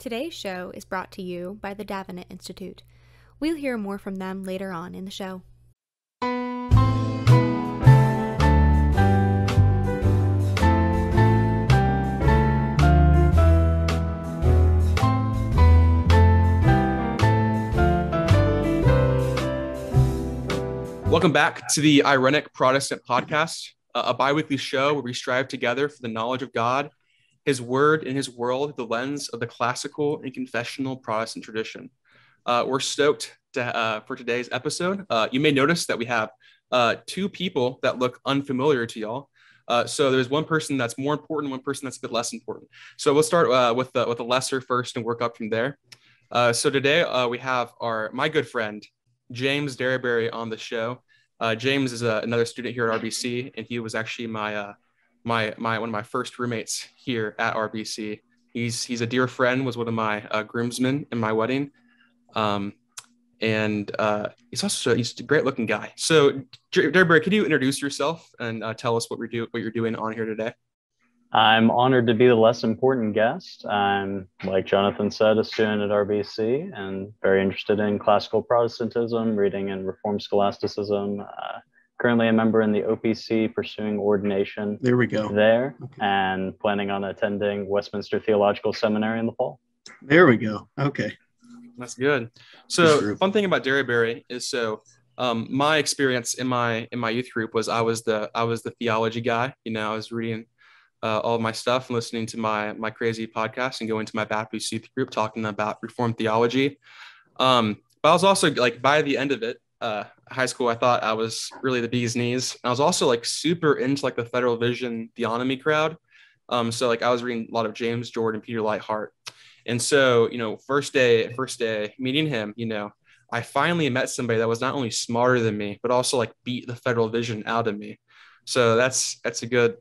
Today's show is brought to you by the Davenant Institute. We'll hear more from them later on in the show. Welcome back to the Irenic Protestant Podcast, a bi-weekly show where we strive together for the knowledge of God, His Word, and His world, the lens of the classical and confessional Protestant tradition. Uh, we're stoked to, uh, for today's episode. Uh, you may notice that we have uh, two people that look unfamiliar to y'all. Uh, so there's one person that's more important, one person that's a bit less important. So we'll start uh, with the with the lesser first and work up from there. so today we have our my good friend James Derryberry on the show. James is another student here at RBC, and he was actually my my my one of my first roommates here at RBC. He's he's a dear friend. Was one of my uh, groomsmen in my wedding, um, and uh, he's also he's a great looking guy. So, Derryberry, could you introduce yourself and uh, tell us what we do what you're doing on here today? I'm honored to be the less important guest. I'm, like Jonathan said, a student at RBC and very interested in classical Protestantism, reading in Reformed scholasticism. Uh, currently a member in the OPC pursuing ordination. There we go. There okay. and planning on attending Westminster Theological Seminary in the fall. There we go. Okay. That's good. So fun thing about Derryberry is so um, my experience in my in my youth group was I was the I was the theology guy. You know, I was reading uh, all of my stuff and listening to my my crazy podcast and going to my Baptist youth group talking about Reformed theology. Um, but I was also like by the end of it, uh, high school, I thought I was really the bee's knees. And I was also like super into like the Federal Vision theonomy crowd. Um, so like I was reading a lot of James Jordan, Peter Leithart, and so you know, first day, first day meeting him, you know, I finally met somebody that was not only smarter than me, but also like beat the Federal Vision out of me. So that's that's a good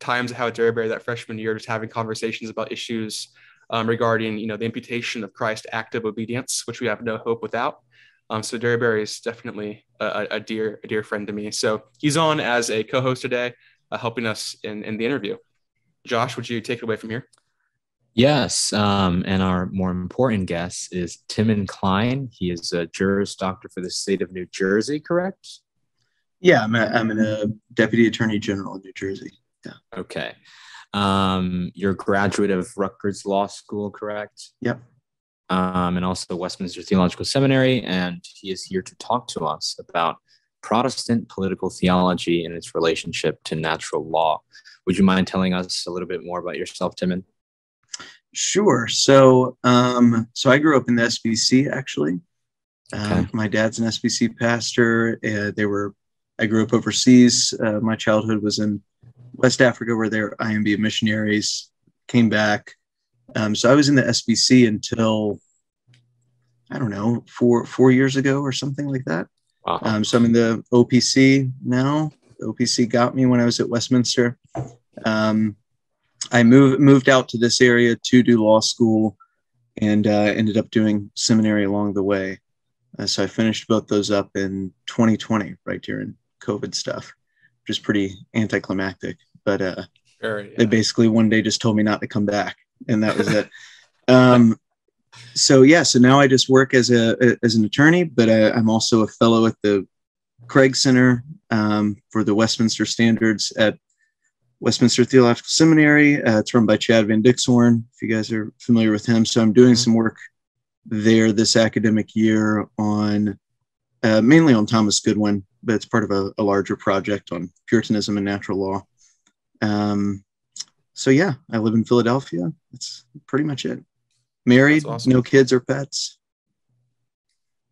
times how at Derryberry that freshman year, just having conversations about issues um, regarding, you know, the imputation of Christ active obedience, which we have no hope without. Um, so Derryberry is definitely a, a, dear, a dear friend to me. So he's on as a co-host today, uh, helping us in, in the interview. Josh, would you take it away from here? Yes, um, and our more important guest is Timon Cline. He is a Juris Doctor for the state of New Jersey, correct? Yeah, I'm, a, I'm a deputy attorney general in New Jersey. Yeah. Okay. Um, you're a graduate of Rutgers Law School, correct? Yep. Um, and also Westminster Theological Seminary. And he is here to talk to us about Protestant political theology and its relationship to natural law. Would you mind telling us a little bit more about yourself, Timon? Sure. So, um, so I grew up in the SBC actually. Okay. Uh, my dad's an SBC pastor. Uh, they were. I grew up overseas. Uh, my childhood was in West Africa where they're IMB missionaries, came back. Um, so I was in the SBC until I don't know four four years ago or something like that. Wow. Um, so I'm in the OPC now. The OPC got me when I was at Westminster. Um, I moved moved out to this area to do law school, and uh, ended up doing seminary along the way. Uh, so I finished both those up in 2020, right during COVID stuff which is pretty anticlimactic. But uh, yeah. they basically one day just told me not to come back, and that was it. Um, so yeah, so now I just work as a as an attorney, but I, am also a fellow at the Craig Center um, for the Westminster Standards at Westminster Theological Seminary. Uh, it's run by Chad Van Dixhoorn, if you guys are familiar with him. So I'm doing mm-hmm. some work there this academic year on uh, mainly on Thomas Goodwin, but it's part of a, a larger project on Puritanism and natural law. Um, so yeah, I live in Philadelphia. That's pretty much it. Married, awesome. no kids or pets.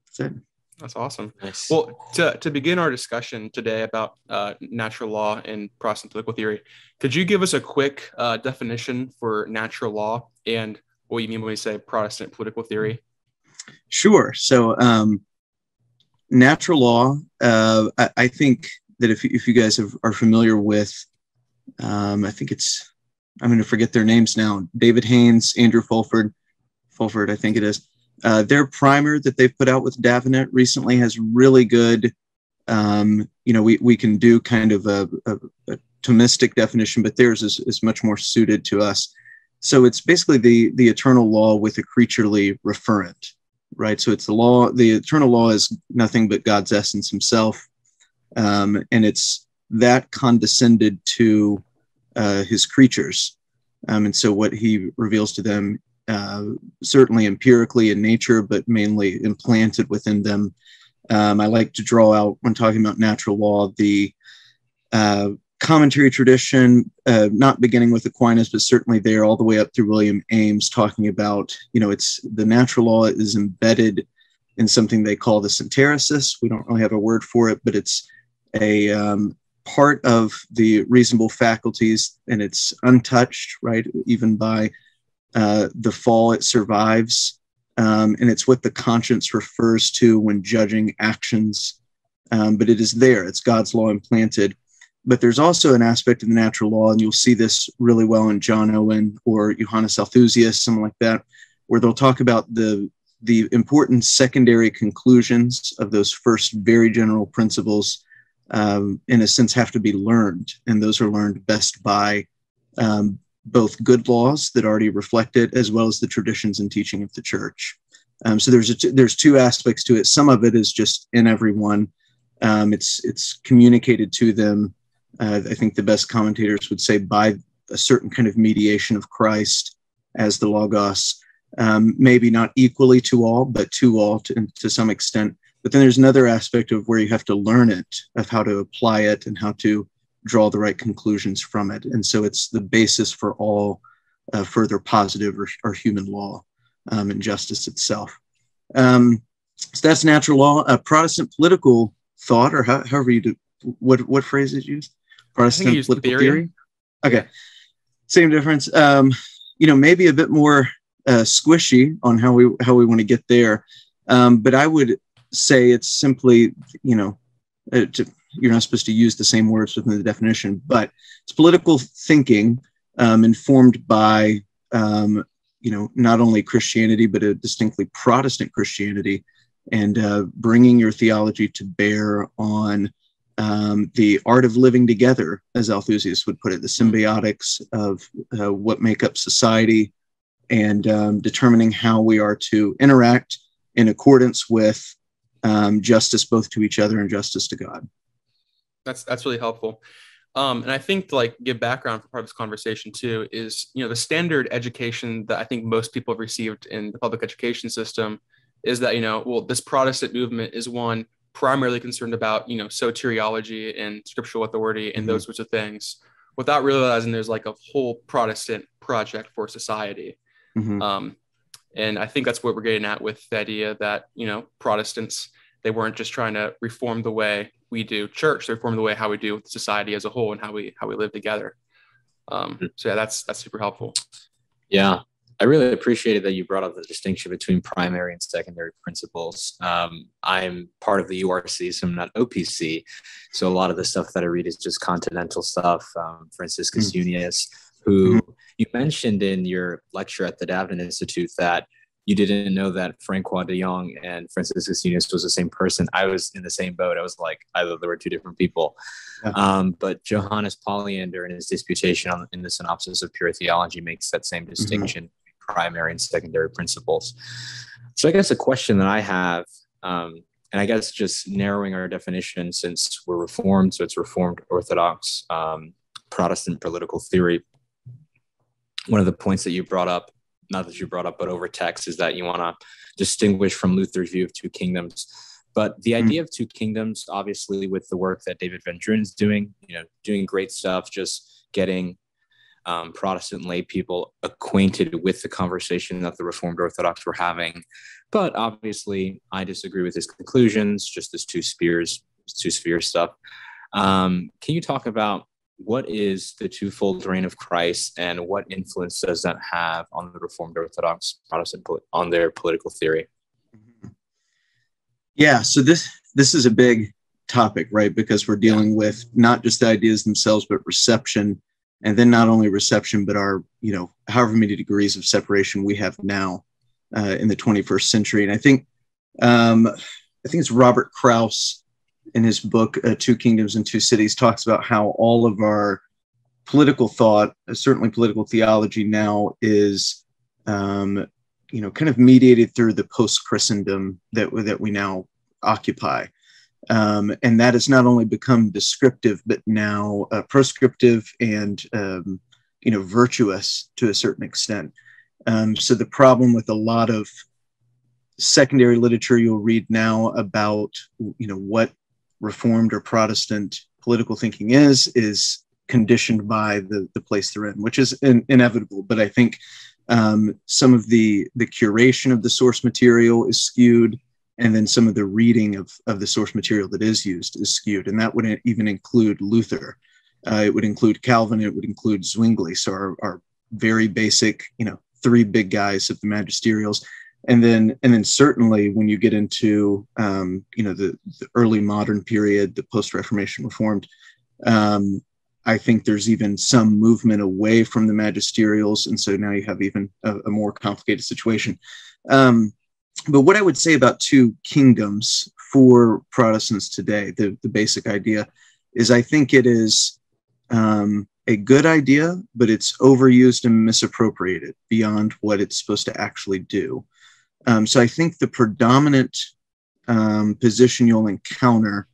That's it. That's awesome. Nice. Well, to, to begin our discussion today about uh, natural law and Protestant political theory, could you give us a quick uh, definition for natural law and what you mean when we say Protestant political theory? Sure. So, um, natural law, uh, I, I, think that if, if you guys have, are familiar with, um, I think it's, I'm going to forget their names now, David Haines, Andrew Fulford, Fulford, I think it is. Uh, their primer that they've put out with Davenant recently has really good, um, you know, we, we can do kind of a, a, a Thomistic definition, but theirs is, is much more suited to us. so it's basically the the eternal law with a creaturely referent, right? So it's the law. The eternal law is nothing but God's essence Himself, um, and it's that condescended to uh, His creatures, um, and so what He reveals to them, uh, certainly empirically in nature, but mainly implanted within them. Um, I like to draw out when talking about natural law the uh, commentary tradition, uh, not beginning with Aquinas, but certainly there all the way up through William Ames, talking about, you know, it's the natural law is embedded in something they call the synteresis. We don't really have a word for it, but it's a um, part of the reasonable faculties and it's untouched, right? Even by uh, the fall, it survives. Um, and it's what the conscience refers to when judging actions. Um, but it is there, it's God's law implanted but there's also an aspect of the natural law, and you'll see this really well in John Owen or Johannes Althusius, something like that, where they'll talk about the the important secondary conclusions of those first very general principles, um, in a sense, have to be learned, and those are learned best by um, both good laws that already reflect it, as well as the traditions and teaching of the church. Um, so there's there's two aspects to it. Some of it is just in everyone. Um, it's it's communicated to them uh, I think the best commentators would say by a certain kind of mediation of Christ as the Logos, um, maybe not equally to all, but to all to, to some extent. But then there's another aspect of where you have to learn it, of how to apply it and how to draw the right conclusions from it. And so it's the basis for all uh, further positive or, or human law um, and justice itself. Um, so that's natural law. Uh, Protestant political thought, or how, however you do, what what phrase is used? Protestant political theory. Okay, same difference. Um, you know, maybe a bit more uh, squishy on how we how we want to get there, um, but I would say it's simply you know, uh, to, you're not supposed to use the same words within the definition, but it's political thinking um, informed by um, you know not only Christianity but a distinctly Protestant Christianity, and uh, bringing your theology to bear on um, the art of living together, as Althusius would put it, the symbiotics of uh, what make up society, and um, determining how we are to interact in accordance with um, justice both to each other and justice to God. That's that's really helpful. Um, and I think to like give background for part of this conversation too is you know the standard education that I think most people have received in the public education system is that you know well this Protestant movement is one primarily concerned about you know soteriology and scriptural authority and mm-hmm. those sorts of things without realizing there's like a whole protestant project for society mm-hmm. um, and i think that's what we're getting at with the idea that you know protestants they weren't just trying to reform the way we do church they reform the way how we do society as a whole and how we how we live together um, mm. so yeah that's that's super helpful yeah I really appreciated that you brought up the distinction between primary and secondary principles. Um, I'm part of the URC, so I'm not OPC. So a lot of the stuff that I read is just continental stuff. Um, Franciscus mm-hmm. Junius, who mm-hmm. you mentioned in your lecture at the Davenant Institute that you didn't know that Francois du Jon and Franciscus Junius was the same person. I was in the same boat. I was like, I thought there were two different people. Yeah. Um, but Johannes Polyander in his disputation on, in the Synopsis of Pure Theology makes that same mm-hmm. distinction. Mm-hmm primary and secondary principles. So I guess a question that I have, um, and I guess just narrowing our definition since we're Reformed, so it's Reformed Orthodox um, Protestant political theory. One of the points that you brought up, not that you brought up, but over text, is that you want to distinguish from Luther's view of two kingdoms. But the hmm. idea of two kingdoms, obviously, with the work that David VanDrunen is doing, you know, doing great stuff, just getting um, Protestant lay people acquainted with the conversation that the Reformed Orthodox were having. But obviously, I disagree with his conclusions, just as two spears, two sphere stuff. Um, can you talk about what is the twofold reign of Christ and what influence does that have on the Reformed Orthodox Protestant on their political theory? Yeah, so this this is a big topic, right? Because we're dealing with not just the ideas themselves, but reception and then not only reception but our you know however many degrees of separation we have now uh, in the 21st century and i think um, i think it's robert kraus in his book uh, two kingdoms and two cities talks about how all of our political thought, uh, certainly political theology now is, um, you know, kind of mediated through the post Christendom that that we now occupy. Um, and that has not only become descriptive, but now uh, prescriptive and um, you know virtuous to a certain extent. Um, so the problem with a lot of secondary literature you'll read now about you know what Reformed or Protestant political thinking is is conditioned by the the place they're in, which is in, inevitable. But I think um, some of the the curation of the source material is skewed and then some of the reading of, of the source material that is used is skewed. And that wouldn't even include luther. Uh, it would include calvin it would include zwingli. So our, our very basic you know three big guys of the magisterials and then and then certainly when you get into um, you know the, the, early modern period the post-reformation reformed um, i think there's even some movement away from the magisterials and so now you have even a, a more complicated situation um, but what I would say about two kingdoms for Protestants today, the, the basic idea is I think it is um, a good idea, but it's overused and misappropriated beyond what it's supposed to actually do. Um, so I think the predominant um, position you'll encounter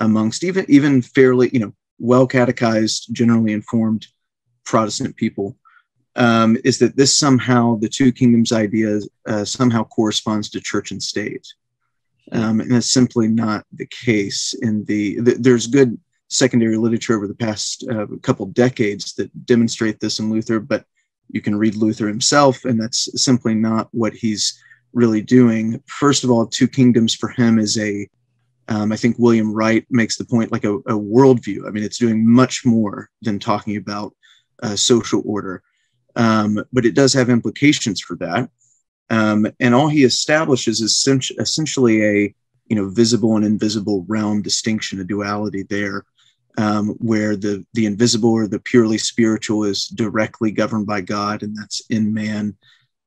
amongst even even fairly you know well catechized, generally informed Protestant people um, is that this somehow, the two kingdoms idea uh, somehow corresponds to church and state. Um, and that's simply not the case in the, the, there's good secondary literature over the past uh, couple decades that demonstrate this in Luther, but you can read Luther himself, and that's simply not what he's really doing. First of all, two kingdoms for him is a um, I think William Wright makes the point like a, a, worldview. I mean, it's doing much more than talking about uh, social order um, but it does have implications for that. Um, and all he establishes is essentially a you know visible and invisible realm distinction, a duality there, um, where the the invisible or the purely spiritual is directly governed by God, and that's in man.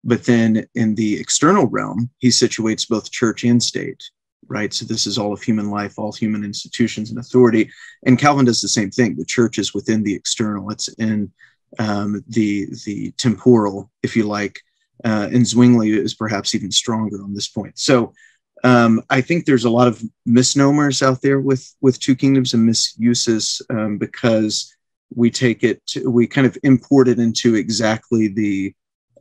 But then in the external realm, he situates both church and state, right? So this is all of human life, all human institutions and authority. And Calvin does the same thing. The church is within the external; it's in um, the the temporal, if you like, uh, and Zwingli is perhaps even stronger on this point. So um, I think there's a lot of misnomers out there with with Two Kingdoms and misuses um, because we take it, to, we kind of import it into exactly the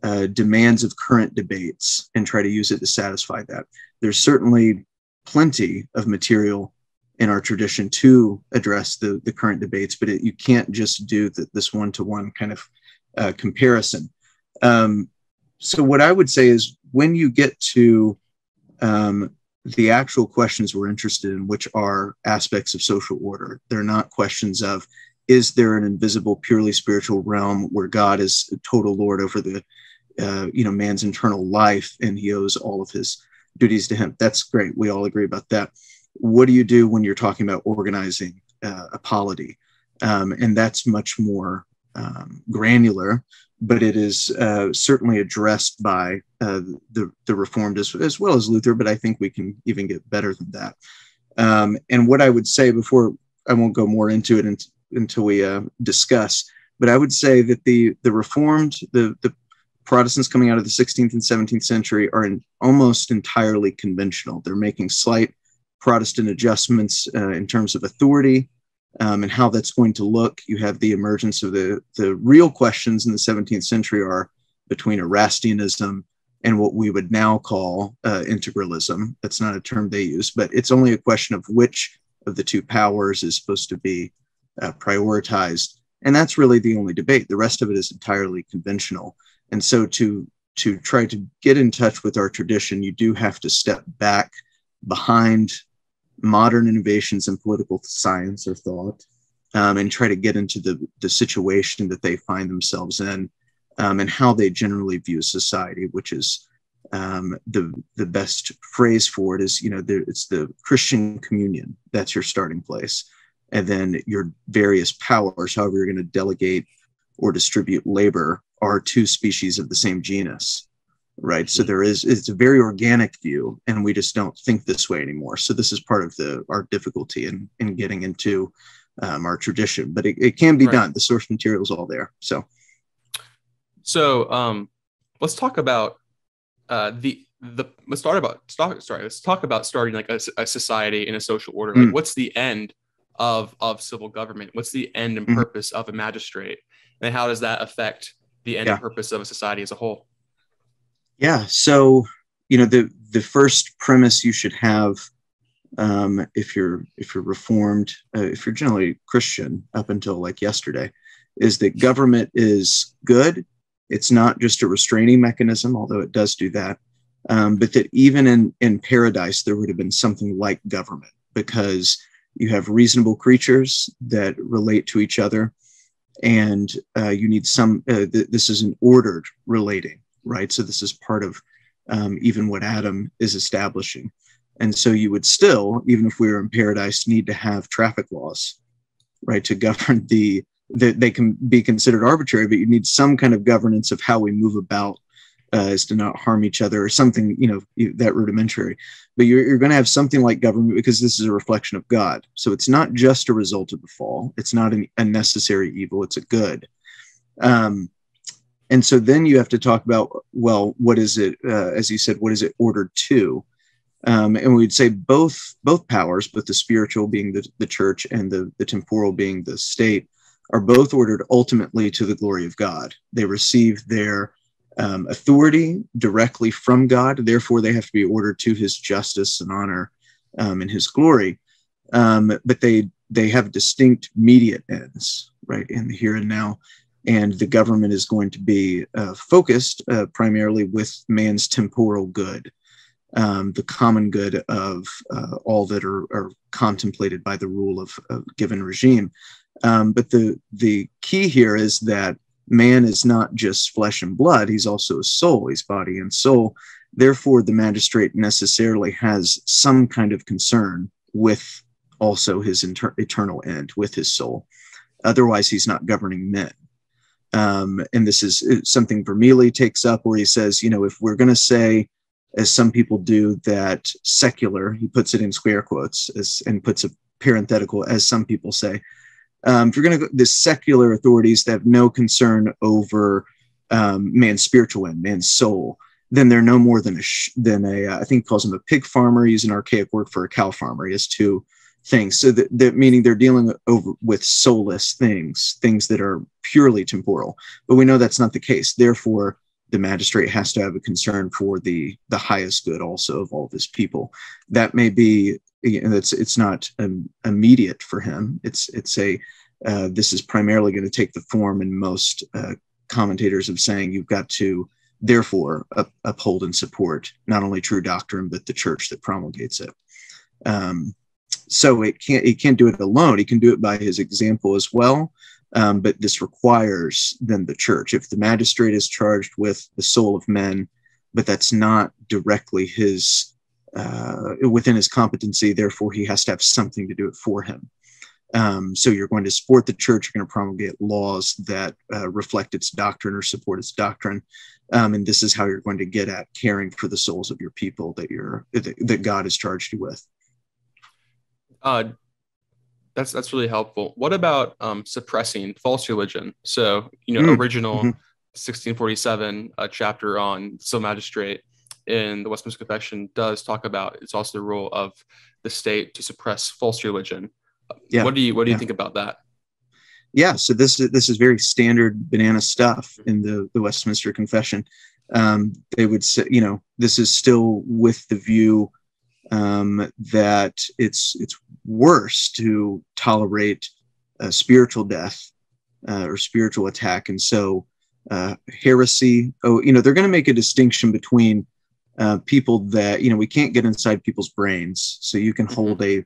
uh, demands of current debates and try to use it to satisfy that. There's certainly plenty of material in our tradition to address the, the current debates, but it, you can't just do the, this one to one kind of uh, comparison. Um, so, what I would say is when you get to um, the actual questions we're interested in, which are aspects of social order, they're not questions of is there an invisible, purely spiritual realm where God is total Lord over the uh, you know man's internal life and he owes all of his duties to him. That's great. We all agree about that what do you do when you're talking about organizing uh, a polity? Um, and that's much more um, granular, but it is uh, certainly addressed by uh, the, the Reformed as, as, well as Luther, but I think we can even get better than that. Um, and what I would say before, I won't go more into it until we uh, discuss, but I would say that the, the Reformed, the, the Protestants coming out of the 16th and 17th century are in, almost entirely conventional. They're making slight Protestant adjustments uh, in terms of authority um, and how that's going to look. You have the emergence of the, the real questions in the 17th century are between Erastianism and what we would now call uh, integralism. That's not a term they use, but it's only a question of which of the two powers is supposed to be uh, prioritized. And that's really the only debate. The rest of it is entirely conventional. And so to to try to get in touch with our tradition, you do have to step back behind modern innovations in political science or thought um, and try to get into the, the situation that they find themselves in um, and how they generally view society, which is um, the, the best phrase for it is, you know, there, it's the Christian communion. That's your starting place. And then your various powers, however you're going to delegate or distribute labor, are two species of the same genus right so there is it's a very organic view and we just don't think this way anymore so this is part of the our difficulty in in getting into um, our tradition, but it, it can be right. done. The source material is all there. So, so um, let's talk about uh, the the let's start about start, sorry let's talk about starting like a, a society in a social order. Like, mm. what's the end of of civil government? What's the end and mm. purpose of a magistrate, and how does that affect the end yeah. purpose of a society as a whole? Yeah. So you know the the first premise you should have um, if you're if you're reformed uh, if you're generally christian up until like yesterday is that government is good it's not just a restraining mechanism although it does do that um, but that even in in paradise there would have been something like government because you have reasonable creatures that relate to each other and uh, you need some uh, th- this is an ordered relating right? So this is part of um, even what adam is establishing. And so you would still, even if we were in paradise, need to have traffic laws, right, to govern the that they can be considered arbitrary, but you need some kind of governance of how we move about uh, as to not harm each other or something, you know, that rudimentary. But you're, you're going to have something like government because this is a reflection of God. So it's not just a result of the fall. It's not an unnecessary evil. It's a good. Um, and so then you have to talk about, well, what is it, uh, as you said, what is it ordered to? Um, and we'd say both both powers, both the spiritual being the, the church and the, the temporal being the state, are both ordered ultimately to the glory of God. They receive their um, authority directly from God, therefore they have to be ordered to His justice and honor um, and His glory. Um, but they they have distinct immediate ends, right, in the here and now. And the government is going to be uh, focused uh, primarily with man's temporal good um, the common good of uh, all that are, are, contemplated by the rule of a given regime. Um, but the the key here is that man is not just flesh and blood; he's also a soul. He's body and soul. Therefore, the magistrate necessarily has some kind of concern with also his inter- eternal end, with his soul. Otherwise, he's not governing men. Um, and this is something Vermigli takes up, where he says, you know, if we're going to say as some people do, that secular, he puts it in square quotes as, and puts a parenthetical, as some people say. Um, if you're going to go, the secular authorities that have no concern over um, man's spiritual end, man's soul, then they're no more than a, sh- than a uh, I think calls him a pig farmer. He's an archaic word for a cow farmer. He has two things. So that, that meaning they're dealing over with soulless things, things that are purely temporal. But we know that's not the case. Therefore, the magistrate has to have a concern for the the highest good also of all of his people. That may be it's it's not um, immediate for him. It's it's a uh, this is primarily going to take the form in most uh, commentators of saying you've got to therefore up, uphold and support not only true doctrine but the church that promulgates it. Um, so it can't it can't do it alone. He can do it by his example as well um, but this requires then the church. If the magistrate is charged with the soul of men, but that's not directly his uh, within his competency, therefore he has to have something to do it for him. Um, so you're going to support the church. You're going to promulgate laws that uh, reflect its doctrine or support its doctrine, um, and this is how you're going to get at caring for the souls of your people that you're that, that God has charged you with. Uh, that's that's really helpful. What about um, suppressing false religion? So you know, mm. original mm-hmm. 1647 uh, chapter on civil magistrate in the Westminster Confession does talk about it's also the role of the state to suppress false religion. Yeah. What do you what do you think about that? Yeah, so this is this is very standard banana stuff in the the Westminster Confession. Um, they would say, you know, this is still with the view um, that it's it's worse to tolerate a spiritual death uh, or spiritual attack, and so uh, heresy. Oh, you know, they're going to make a distinction between uh, people that you know we can't get inside people's brains, so you can mm-hmm. hold a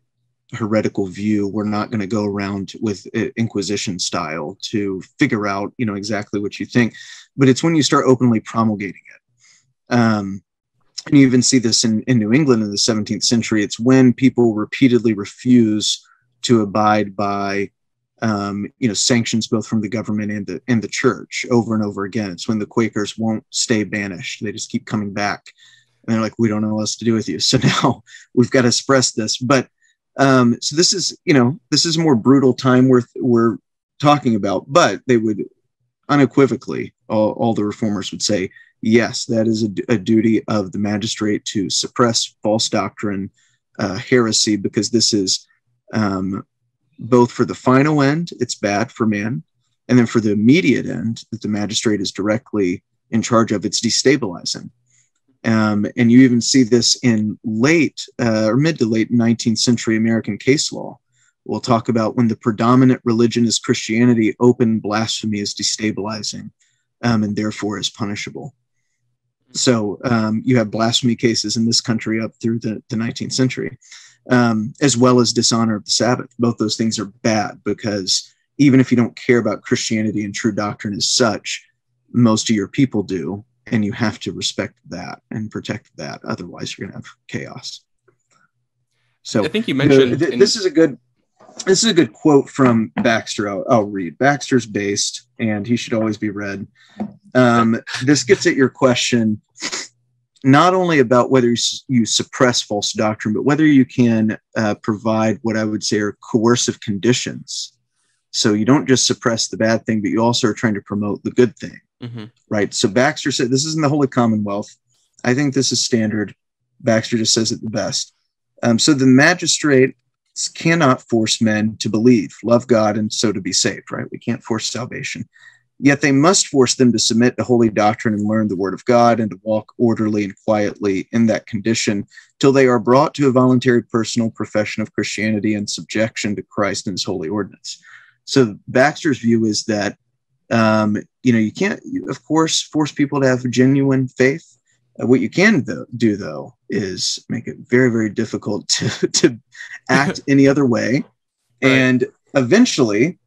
heretical view. We're not going to go around with uh, Inquisition style to figure out you know exactly what you think, but it's when you start openly promulgating it. Um, and you even see this in, in New England in the 17th century. It's when people repeatedly refuse to abide by um, you know sanctions both from the government and the and the church over and over again. It's when the Quakers won't stay banished; they just keep coming back, and they're like, "We don't know what else to do with you." So now we've got to suppress this. But Um, so this is, you know, this is a more brutal time we're, we're talking about, but they would unequivocally, all, all the reformers would say, yes, that is a, a, duty of the magistrate to suppress false doctrine, uh, heresy, because this is um, both for the final end, it's bad for man, and then for the immediate end that the magistrate is directly in charge of, it's destabilizing. Um, and you even see this in late uh, or mid to late 19th century American case law. We'll talk about when the predominant religion is Christianity, open blasphemy is destabilizing um, and therefore is punishable. So um, you have blasphemy cases in this country up through the, the 19th century, um, as well as dishonor of the Sabbath. Both those things are bad because even if you don't care about Christianity and true doctrine as such, most of your people do and you have to respect that and protect that otherwise you're going to have chaos so i think you mentioned the, this is a good this is a good quote from baxter I'll, I'll, read baxter's based and he should always be read um, this gets at your question not only about whether you suppress false doctrine but whether you can uh, provide what i would say are coercive conditions so you don't just suppress the bad thing but you also are trying to promote the good thing Mm-hmm. Right. So Baxter said this is in the Holy Commonwealth. I think this is standard. Baxter just says it the best. Um, so the magistrates cannot force men to believe, love God, and so to be saved, right? We can't force salvation. Yet they must force them to submit to holy doctrine and learn the word of God and to walk orderly and quietly in that condition till they are brought to a voluntary personal profession of Christianity and subjection to Christ and his holy ordinance. So Baxter's view is that um, you know, you can't, of course, force people to have genuine faith. Uh, what you can th- do, though, is make it very, very difficult to, to act any other way. Right. And eventually,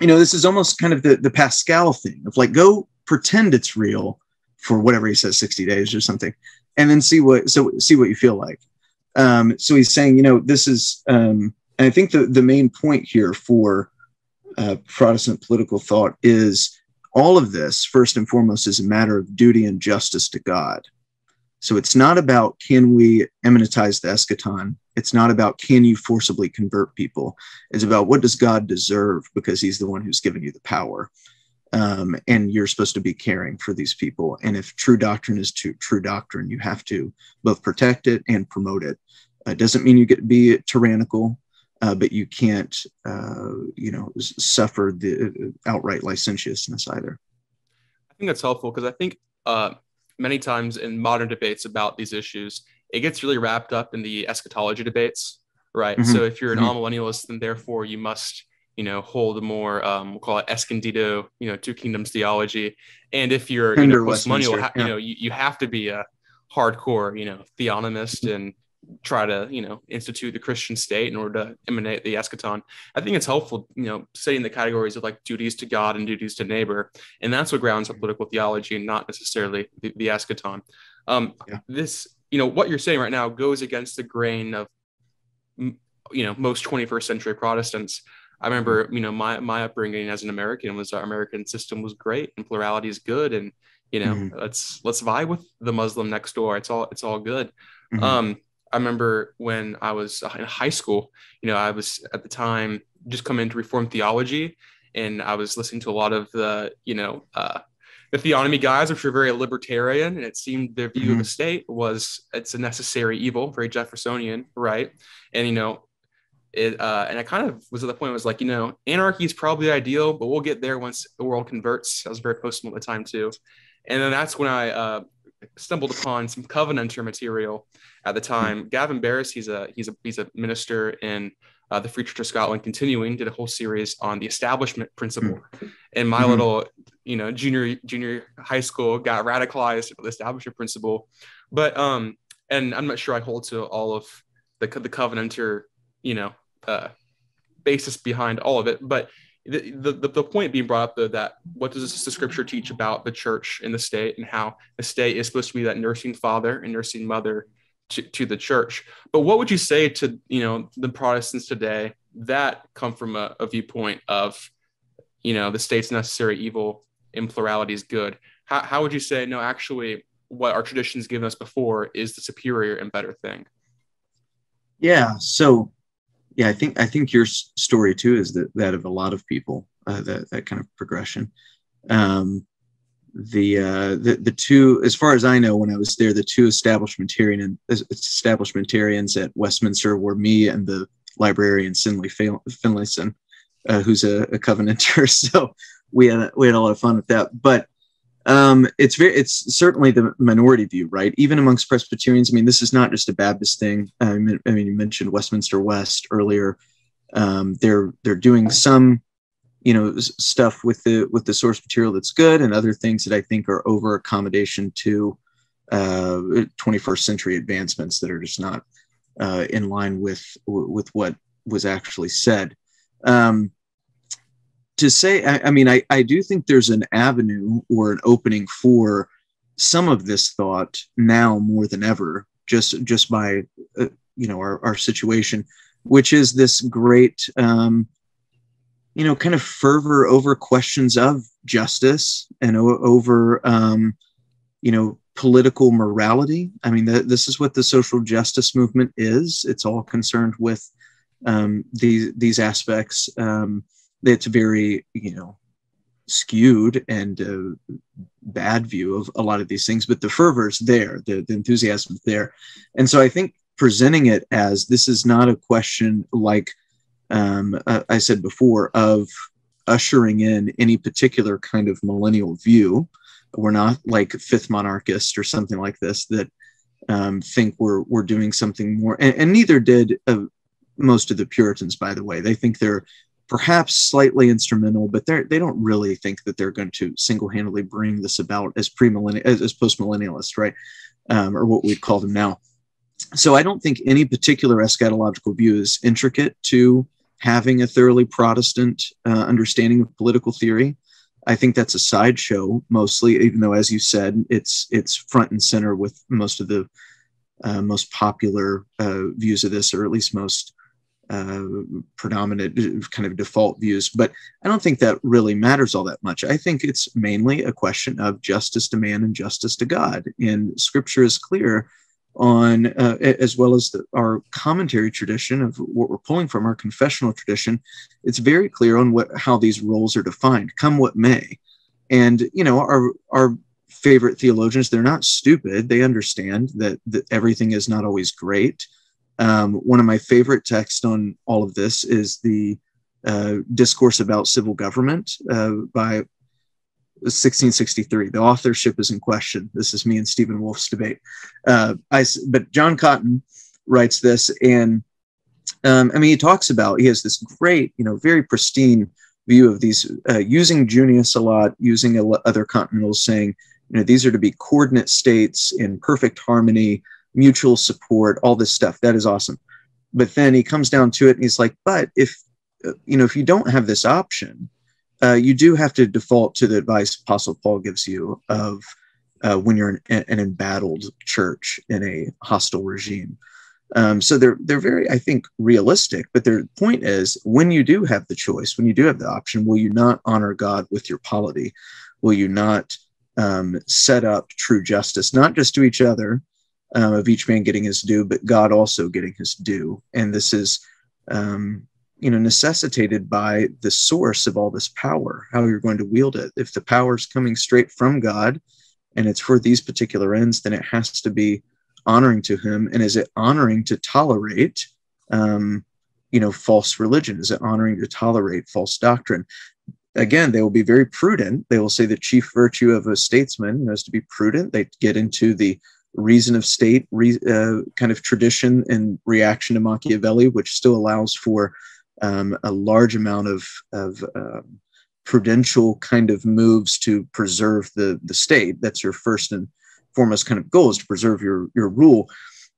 you know, this is almost kind of the, the Pascal thing of like, go pretend it's real for whatever he says, 60 days or something, and then see what, so see what you feel like. Um, so he's saying, you know, this is, um, and I think the, the main point here for uh, Protestant political thought is all of this, first and foremost, is a matter of duty and justice to God. So it's not about can we immanentize the eschaton. It's not about can you forcibly convert people. It's about what does God deserve because He's the one who's given you the power. Um, and you're supposed to be caring for these people. And if true doctrine is true, true doctrine, you have to both protect it and promote it. It uh, doesn't mean you get to be tyrannical uh, but you can't, uh, you know, suffer the uh, outright licentiousness either. I think that's helpful because I think uh, many times in modern debates about these issues, it gets really wrapped up in the eschatology debates, right? Mm-hmm. So if you're an mm-hmm. amillennialist, then therefore you must, you know, hold a more, um, we'll call it escondido, you know, two kingdoms theology. And if you're, you know, postmillennial, yeah. you know, you, you have to be a hardcore, you know, theonomist mm-hmm. and try to you know institute the christian state in order to emanate the eschaton i think it's helpful you know setting the categories of like duties to god and duties to neighbor and that's what grounds up political theology and not necessarily the, the eschaton um, yeah. this you know what you're saying right now goes against the grain of you know most 21st century protestants i remember mm-hmm. you know my my upbringing as an american was our american system was great and plurality is good and you know mm-hmm. let's let's vie with the muslim next door it's all it's all good mm-hmm. um I remember when I was in high school, you know, I was at the time just coming into Reformed theology, and I was listening to a lot of the, you know, uh, the theonomy guys, which were very libertarian, and it seemed their view mm-hmm. of the state was it's a necessary evil, very Jeffersonian, right? And you know, it, uh, and I kind of was at the point I was like, you know, anarchy is probably ideal, but we'll get there once the world converts. I was very post at the time too, and then that's when I uh, stumbled upon some Covenanter material at the time. Mm-hmm. Gavin Beers, he's a he's a he's a minister in uh, the Free Church of Scotland. Continuing did a whole series on the establishment principle, mm-hmm. and my mm-hmm. little you know junior junior high school got radicalized with the establishment principle. But um, and I'm not sure I hold to all of the the Covenanter you know uh, basis behind all of it, but the, the, the point being brought up though that what does the scripture teach about the church and the state and how the state is supposed to be that nursing father and nursing mother to, to the church? But what would you say to you know the protestants today that come from a, a viewpoint of you know the state's necessary evil in plurality is good? How, how would you say no actually what our traditions given us before is the superior and better thing? Yeah so yeah, I think I think your story too is that that of a lot of people uh, that that kind of progression. Um, the uh, the the two, as far as I know, when I was there, the two establishmentarian establishmentarians at Westminster were me and the librarian Cinley Finlayson, uh, who's a, a Covenanter. So we had we had a lot of fun with that. But um, it's very it's certainly the minority view, right? Even amongst Presbyterians. I mean, this is not just a Baptist thing. I mean, I mean you mentioned Westminster West earlier. Um, they're they're doing some you know stuff with the with the source material that's good and other things that i think are over accommodation to uh, 21st century advancements that are just not uh, in line with with what was actually said um, to say I, I, mean I, I do think there's an avenue or an opening for some of this thought now more than ever just just by uh, you know our, our situation which is this great um, you know, kind of fervor over questions of justice and o- over, um, you know, political morality. I mean, th- this is what the social justice movement is. It's all concerned with um, these these aspects. Um, it's very, you know, skewed and uh, bad view of a lot of these things, but the fervor's there, the, the enthusiasm's there, and so I think presenting it as this is not a question like um, uh, I said before, of ushering in any particular kind of millennial view. We're not like fifth monarchist or something like this that um, think we're we're doing something more, and, and neither did uh, most of the Puritans, by the way. They think they're perhaps slightly instrumental, but they they don't really think that they're going to single handedly bring this about as premillennial as, as right, um, or what we'd call them now. So I don't think any particular eschatological view is intricate to having a thoroughly Protestant uh, understanding of political theory. I think that's a sideshow mostly, even though, as you said, it's it's front and center with most of the uh, most popular uh, views of this, or at least most uh, predominant uh, kind of default views. But I don't think that really matters all that much. I think it's mainly a question of justice to man and justice to God, and Scripture is clear on, uh, as well as the, our commentary tradition of what we're pulling from our confessional tradition, it's very clear on what how these roles are defined, come what may. And you know, our our favorite theologians, they're not stupid. They understand that, that everything is not always great. Um, one of my favorite texts on all of this is the uh, discourse about civil government uh, by 1663. The authorship is in question. This is me and Stephen Wolfe's debate. Uh, I, but John Cotton writes this, and um, I mean, he talks about he has this great, you know, very pristine view of these uh, using Junius a lot, using other continentals, saying, you know, these are to be coordinate states in perfect harmony, mutual support, all this stuff. That is awesome. But then he comes down to it, and he's like, but if uh, you know, if you don't have this option, uh, you do have to default to the advice Apostle Paul gives you of uh, when you're an, an, embattled church in a hostile regime. Um, so they're they're very, I think, realistic. But their point is, when you do have the choice, when you do have the option, will you not honor God with your polity? Will you not um, set up true justice, not just to each other, um, of each man getting his due, but God also getting his due? And this is um, you know necessitated by the source of all this power how you're going to wield it. If the power is coming straight from god and it's for these particular ends then it has to be honoring to him. And is it honoring to tolerate um, you know false religion? Is it honoring to tolerate false doctrine? Again they will be very prudent. They will say the chief virtue of a statesman is to be prudent. They get into the reason of state re, uh, kind of tradition and reaction to machiavelli which still allows for um, a large amount of, of um, prudential kind of moves to preserve the, the state. That's your first and foremost kind of goal is to preserve your, your rule.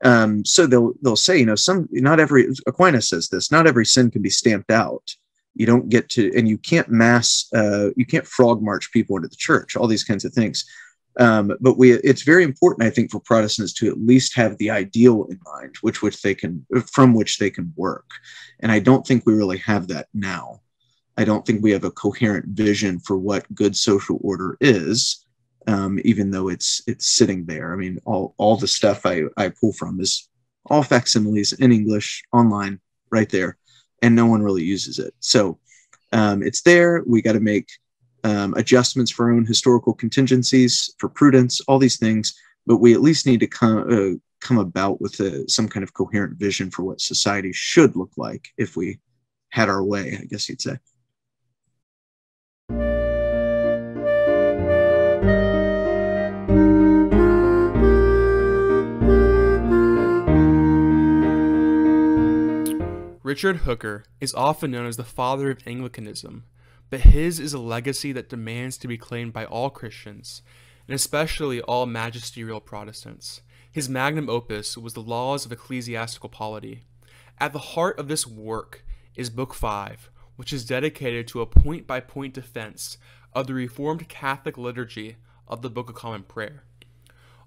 Um, so they'll, they'll say, you know, some, not every, Aquinas says this, not every sin can be stamped out. You don't get to, and you can't mass, uh, you can't frog march people into the church, all these kinds of things. Um, but we, it's very important, I think, for Protestants to at least have the ideal in mind, which which they can from which they can work. And I don't think we really have that now. I don't think we have a coherent vision for what good social order is, um, even though it's it's sitting there. I mean, all all the stuff I I pull from is all facsimiles in English online, right there. and no one really uses it. So um, it's there. We got to make um, adjustments for our own historical contingencies, for prudence, all these things. But we at least need to come uh, come about with a, some kind of coherent vision for what society should look like if we had our way. I guess you'd say. Richard Hooker is often known as the father of Anglicanism, but his is a legacy that demands to be claimed by all Christians, and especially all magisterial Protestants. His magnum opus was the Laws of Ecclesiastical Polity. At the heart of this work is Book 5, which is dedicated to a point by point defense of the Reformed Catholic liturgy of the Book of Common Prayer.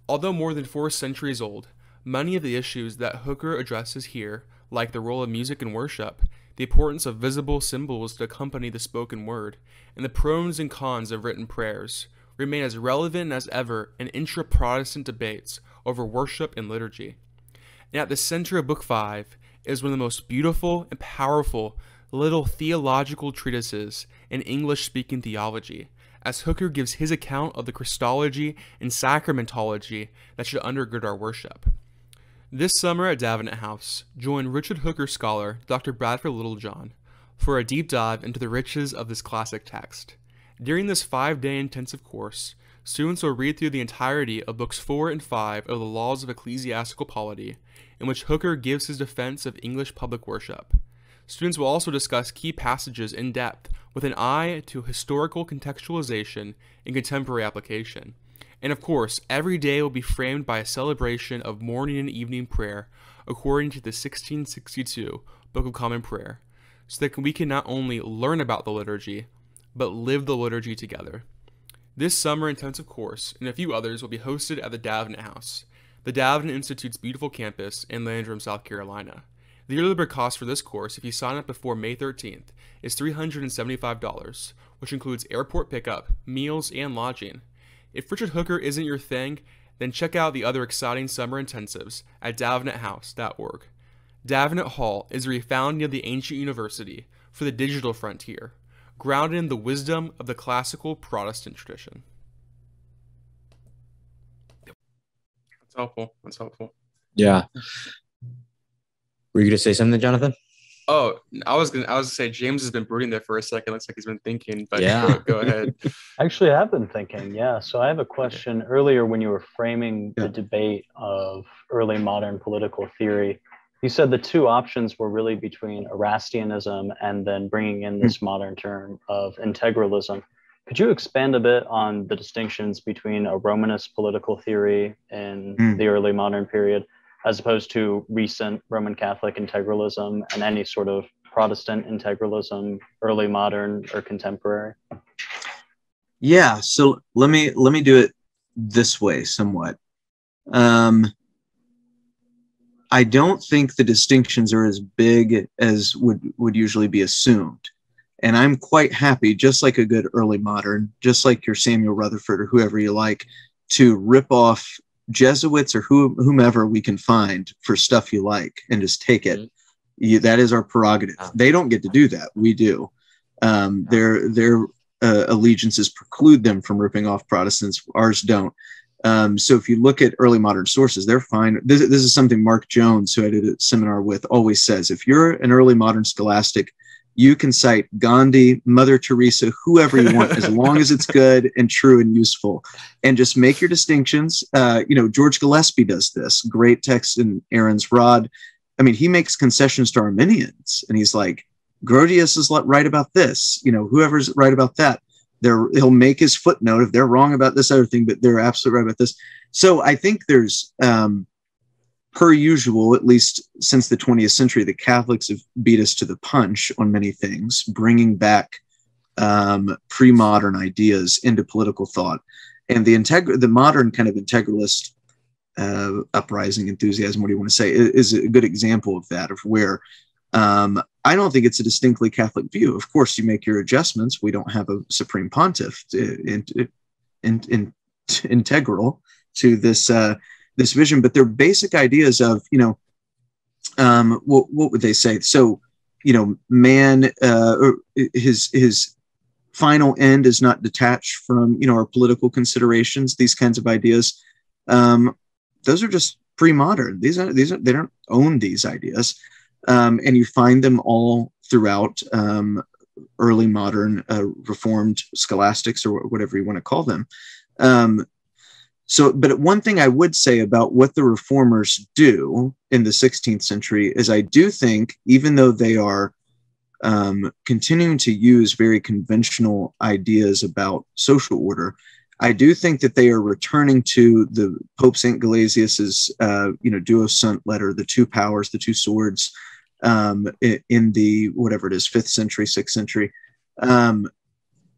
Although more than four centuries old, many of the issues that Hooker addresses here like the role of music in worship, the importance of visible symbols to accompany the spoken word, and the pros and cons of written prayers, remain as relevant as ever in intra Protestant debates over worship and liturgy. And at the center of Book 5 is one of the most beautiful and powerful little theological treatises in English speaking theology, as Hooker gives his account of the Christology and sacramentology that should undergird our worship. This summer at Davenant House, join Richard Hooker scholar Dr. Bradford Littlejohn for a deep dive into the riches of this classic text. During this five day intensive course, students will read through the entirety of books 4 and 5 of the Laws of Ecclesiastical Polity, in which Hooker gives his defense of English public worship. Students will also discuss key passages in depth with an eye to historical contextualization and contemporary application. And of course, every day will be framed by a celebration of morning and evening prayer according to the 1662 Book of Common Prayer, so that we can not only learn about the liturgy, but live the liturgy together. This summer intensive course and a few others will be hosted at the Davenant House, the Davenant Institute's beautiful campus in Landrum, South Carolina. The early bird cost for this course, if you sign up before May 13th, is $375, which includes airport pickup, meals, and lodging. If Richard Hooker isn't your thing, then check out the other exciting summer intensives at davenanthouse.org. Davenant Hall is a refounding of the ancient university for the digital frontier, grounded in the wisdom of the classical Protestant tradition. That's helpful. That's helpful. Yeah. Were you going to say something, Jonathan? Oh, I was gonna I was gonna say James has been brooding there for a second. Looks like he's been thinking, but yeah. go, go ahead. Actually, I have been thinking, yeah. So I have a question okay. earlier when you were framing yeah. the debate of early modern political theory. You said the two options were really between Erastianism and then bringing in this mm. modern term of integralism. Could you expand a bit on the distinctions between a Romanist political theory in mm. the early modern period as opposed to recent Roman Catholic integralism and any sort of Protestant integralism, early modern or contemporary? Yeah, so let me let me do it this way somewhat. Um, I don't think the distinctions are as big as would would usually be assumed. And I'm quite happy, just like a good early modern, just like your Samuel Rutherford or whoever you like, to rip off Jesuits or whomever we can find for stuff you like and just take it. Mm-hmm. You, that is our prerogative. They don't get to do that. We do. Um, their their uh, allegiances preclude them from ripping off Protestants. Ours don't. Um, so if you look at early modern sources, they're fine. This, this is something Mark Jones, who I did a seminar with, always says. If you're an early modern scholastic, you can cite Gandhi, Mother Teresa, whoever you want, as long as it's good and true and useful, and just make your distinctions. Uh, you know, George Gillespie does this great text in Aaron's Rod. I mean, he makes concessions to Arminians, and he's like, Grotius is right about this. You know, whoever's right about that, they're, he'll make his footnote if they're wrong about this other thing, but they're absolutely right about this. So I think there's um, per usual, at least since the 20th century, the Catholics have beat us to the punch on many things, bringing back um, pre-modern ideas into political thought. And the integ- the modern kind of integralist uh, uprising enthusiasm, what do you want to say, is, a good example of that, of where um, I don't think it's a distinctly Catholic view. Of course, you make your adjustments. We don't have a supreme pontiff in, in, in, integral to this uh, this vision, but they're basic ideas of, you know, um, what, what would they say? So you know, man, uh, his his final end is not detached from you know our political considerations. These kinds of ideas, um, those are just pre-modern. These are these are they don't own these ideas, um, and you find them all throughout um, early modern uh, reformed scholastics or whatever you want to call them. Um, so, but one thing I would say about what the reformers do in the 16th century is I do think, even though they are um, continuing to use very conventional ideas about social order, I do think that they are returning to the Pope Saint Gelasius's, uh, you know, Duo Sunt letter, the two powers, the two swords, um, in the whatever it is, fifth century, sixth century. Um,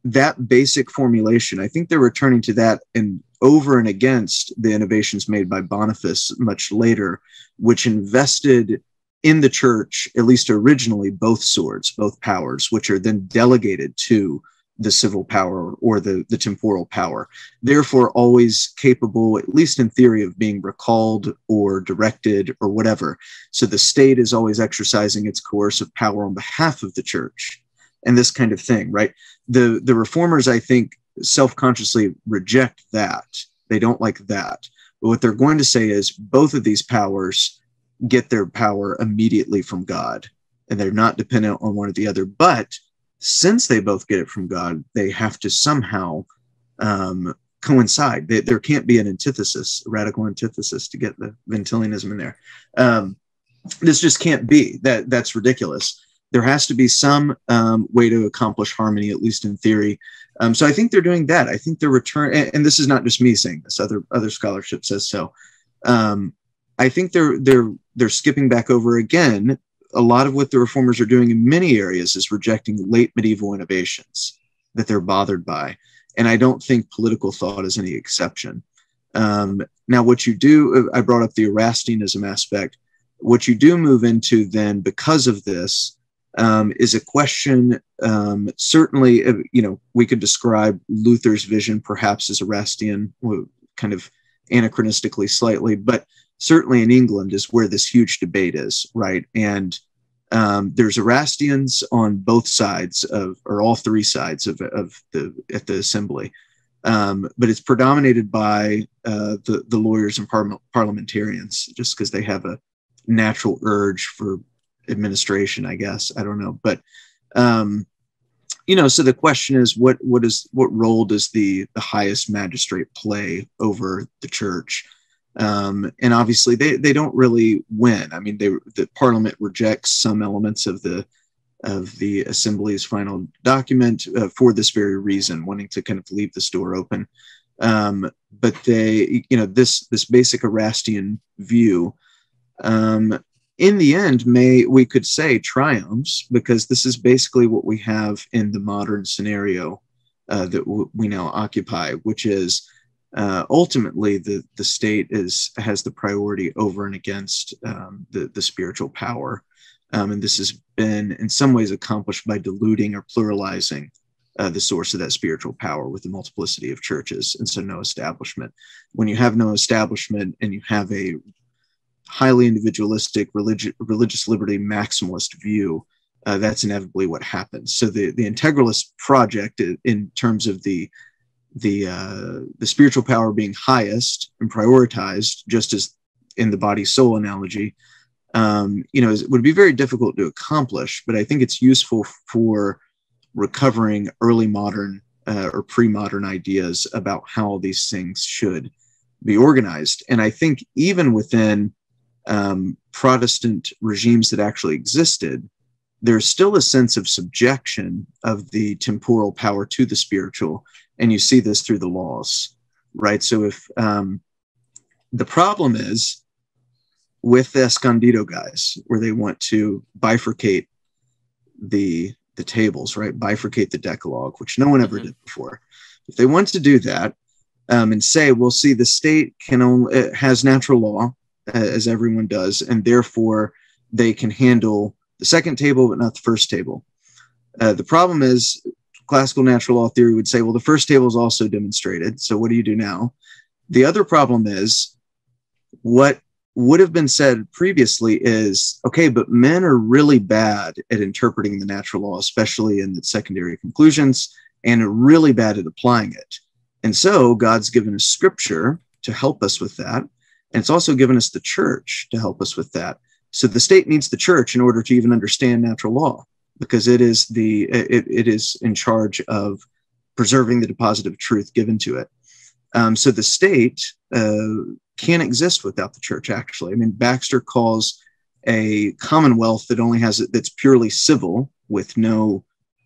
that basic formulation, I think they're returning to that and over and against the innovations made by Boniface much later, which invested in the church, at least originally, both swords, both powers, which are then delegated to the civil power or the, the temporal power, therefore always capable, at least in theory, of being recalled or directed or whatever. So the state is always exercising its coercive power on behalf of the church and this kind of thing, right? The the reformers, I think, self-consciously reject that. They don't like that. But what they're going to say is both of these powers get their power immediately from God and they're not dependent on one or the other. But since they both get it from God, they have to somehow um, coincide. They, there can't be an antithesis, a radical antithesis to get the Van Tillianism in there. Um, this just can't be. That that's ridiculous. There has to be some um, way to accomplish harmony, at least in theory. Um, so I think they're doing that. I think they're return, and, and, this is not just me saying this. Other other scholarship says so. Um, I think they're they're they're skipping back over again a lot of what the reformers are doing in many areas is rejecting late medieval innovations that they're bothered by. And I don't think political thought is any exception. Um, now, what you do, I brought up the Erastianism aspect. What you do move into then, because of this, um, is a question. Um, certainly, uh, you know, we could describe Luther's vision perhaps as Erastian, kind of anachronistically slightly, but certainly in England is where this huge debate is, right? And um, there's Erastians on both sides of, or all three sides of, of the at the assembly, um, but it's predominated by uh, the the lawyers and par- parliamentarians, just because they have a natural urge for administration, I guess. I don't know, but um, you know, so the question is, what what is what role does the the highest magistrate play over the church? Um, and obviously, they, they don't really win. I mean, they, the Parliament rejects some elements of the of the Assembly's final document uh, for this very reason, wanting to kind of leave this door open. Um, but they, you know, this this basic Erastian view, um, in the end, may we could say triumphs because this is basically what we have in the modern scenario uh, that w- we now occupy, which is uh, ultimately the the state is has the priority over and against um, the the spiritual power, um, and this has been in some ways accomplished by diluting or pluralizing uh, the source of that spiritual power with the multiplicity of churches, and so no establishment. When you have no establishment and you have a highly individualistic religious religious liberty maximalist view, uh, that's inevitably what happens. So the the integralist project, in terms of the the uh, the spiritual power being highest and prioritized, just as in the body soul analogy, um, you know, it would be very difficult to accomplish. But I think it's useful for recovering early modern uh, or pre-modern ideas about how these things should be organized. And I think even within um, Protestant regimes that actually existed, there's still a sense of subjection of the temporal power to the spiritual and you see this through the laws, right? So if um, the problem is with the Escondido guys, where they want to bifurcate the the tables, right? Bifurcate the Decalogue, which no one ever mm-hmm. did before. If they want to do that um, and say, well, see, the state can only has natural law, as everyone does, and therefore they can handle the second table but not the first table. Uh, the problem is classical natural law theory would say, well, the first table is also demonstrated. So what do you do now? The other problem is what would have been said previously is okay, but men are really bad at interpreting the natural law, especially in the secondary conclusions, and really bad at applying it. And so God's given us scripture to help us with that. And it's also given us the church to help us with that. So the state needs the church in order to even understand natural law because it is the it, it is in charge of preserving the deposit of truth given to it. Um, so the state uh, can't exist without the church. Actually, I mean, Baxter calls a commonwealth that only has it that's purely civil with no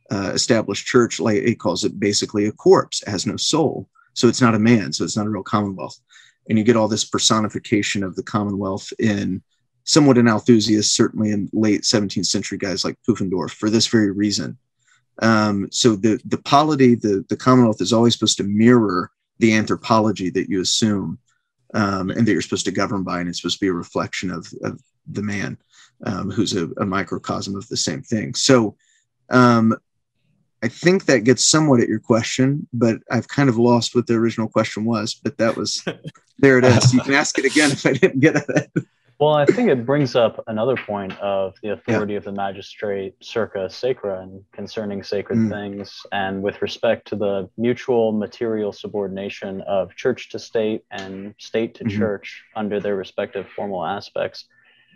uh, established church. Like he calls it basically a corpse. It has no soul, so it's not a man. So it's not a real commonwealth. And you get all this personification of the commonwealth in somewhat an Althusius, certainly in late 17th century guys like Pufendorf for this very reason. Um, so the the polity, the the Commonwealth is always supposed to mirror the anthropology that you assume um, and that you're supposed to govern by, and it's supposed to be a reflection of, of the man um, who's a, a, microcosm of the same thing. So um, I think that gets somewhat at your question, but I've kind of lost what the original question was. But that was there. It is. You can ask it again if I didn't get it. Well, I think it brings up another point of the authority yeah. of the magistrate circa sacra and concerning sacred mm. things, and with respect to the mutual material subordination of church to state and state to mm-hmm. church under their respective formal aspects.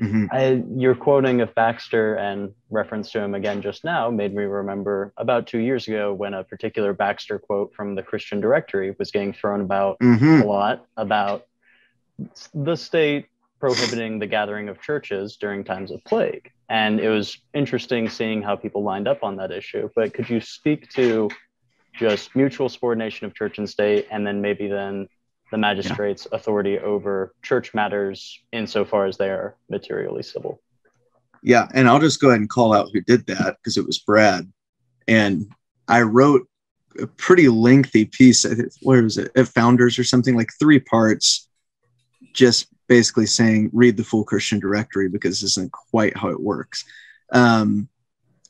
Mm-hmm. I, your quoting of Baxter and reference to him again just now made me remember about two years ago when a particular Baxter quote from the Christian Directory was getting thrown about mm-hmm. a lot about the state prohibiting the gathering of churches during times of plague. And it was interesting seeing how people lined up on that issue. But could you speak to just mutual subordination of church and state, and then maybe then the magistrate's yeah. authority over church matters insofar as they are materially civil? Yeah, and I'll just go ahead and call out who did that because it was Brad. And I wrote a pretty lengthy piece. Where was it? At Founders or something like three parts, just basically saying read the full Christian directory because this isn't quite how it works. Um,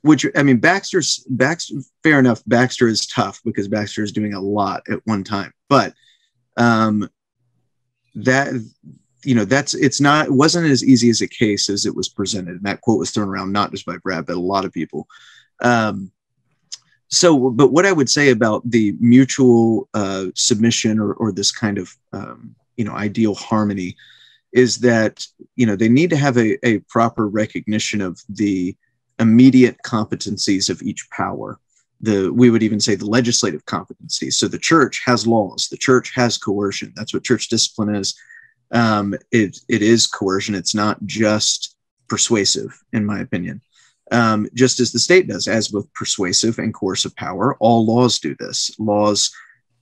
which I mean, Baxter's Baxter. Fair enough. Baxter is tough because Baxter is doing a lot at one time, but um, that you know that's it's not it wasn't as easy as a case as it was presented. And that quote was thrown around not just by Brad, but a lot of people. Um, so, but what I would say about the mutual uh, submission or, or this kind of um, you know ideal harmony is that you know they need to have a, a proper recognition of the immediate competencies of each power the we would even say the legislative competency. so the church has laws the church has coercion that's what church discipline is um, it, it is coercion it's not just persuasive in my opinion um, just as the state does as both persuasive and coercive power all laws do this laws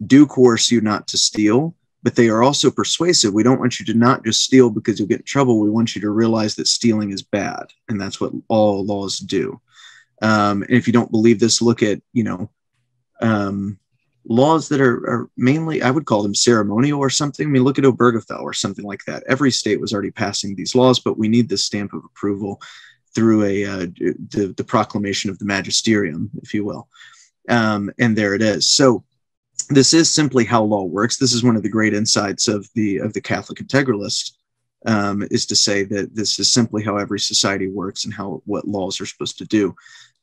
do coerce you not to steal but they are also persuasive. We don't want you to not just steal because you'll get in trouble. We want you to realize that stealing is bad, and that's what all laws do. Um, and if you don't believe this, look at you know um, laws that are, are, mainly I would call them ceremonial or something. I mean, look at Obergefell or something like that. Every state was already passing these laws, but we need this stamp of approval through a uh, the, the proclamation of the magisterium, if you will. Um, and there it is. So this is simply how law works. This is one of the great insights of the of the Catholic integralist, um, is to say that this is simply how every society works and how what laws are supposed to do.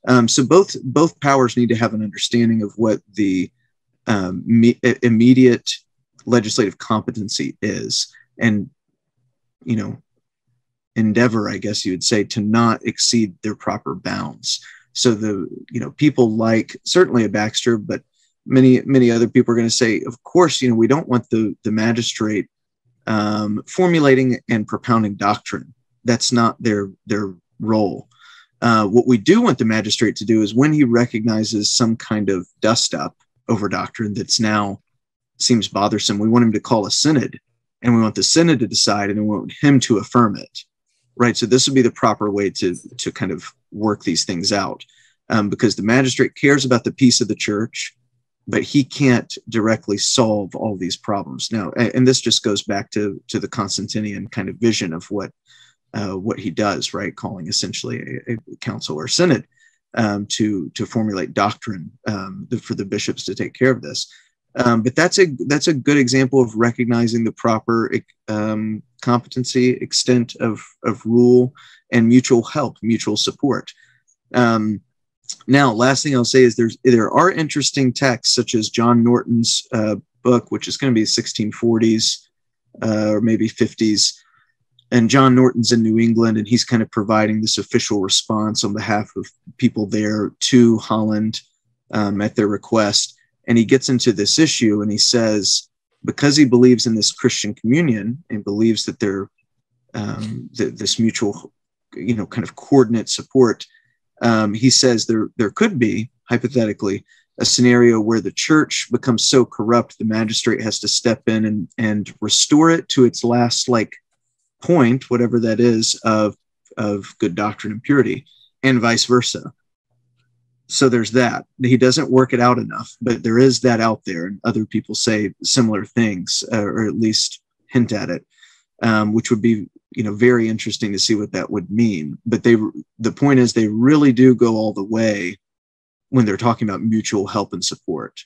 Um, so both both powers need to have an understanding of what the um, me- immediate legislative competency is, and you know, endeavor, I guess you would say, to not exceed their proper bounds. So the you know people like certainly a Baxter, but many many other people are going to say, of course, you know, we don't want the the magistrate um, formulating and propounding doctrine. That's not their their role. Uh, what we do want the magistrate to do is when he recognizes some kind of dust up over doctrine that's now seems bothersome, we want him to call a synod and we want the synod to decide and we want him to affirm it. Right. So this would be the proper way to to kind of work these things out. Um, because the magistrate cares about the peace of the church but he can't directly solve all these problems now and this just goes back to to the constantinian kind of vision of what uh, what he does right calling essentially a, a council or synod um, to to formulate doctrine um, for the bishops to take care of this Um, but that's a that's a good example of recognizing the proper um, competency, extent of of rule, and mutual help, mutual support. Um, now, last thing I'll say is there's there are interesting texts such as John Norton's uh, book, which is going to be 1640s uh, or maybe 50s, and John Norton's in New England, and he's kind of providing this official response on behalf of people there to Holland um, at their request. And he gets into this issue, and he says because he believes in this Christian communion and believes that they're um, th- this mutual, you know, kind of coordinate support um, he says there there could be hypothetically a scenario where the church becomes so corrupt the magistrate has to step in and and restore it to its last like point whatever that is of of good doctrine and purity and vice versa. So there's that. He doesn't work it out enough but there is that out there and other people say similar things uh, or at least hint at it um, which would be you know very interesting to see what that would mean. But they the point is they really do go all the way when they're talking about mutual help and support.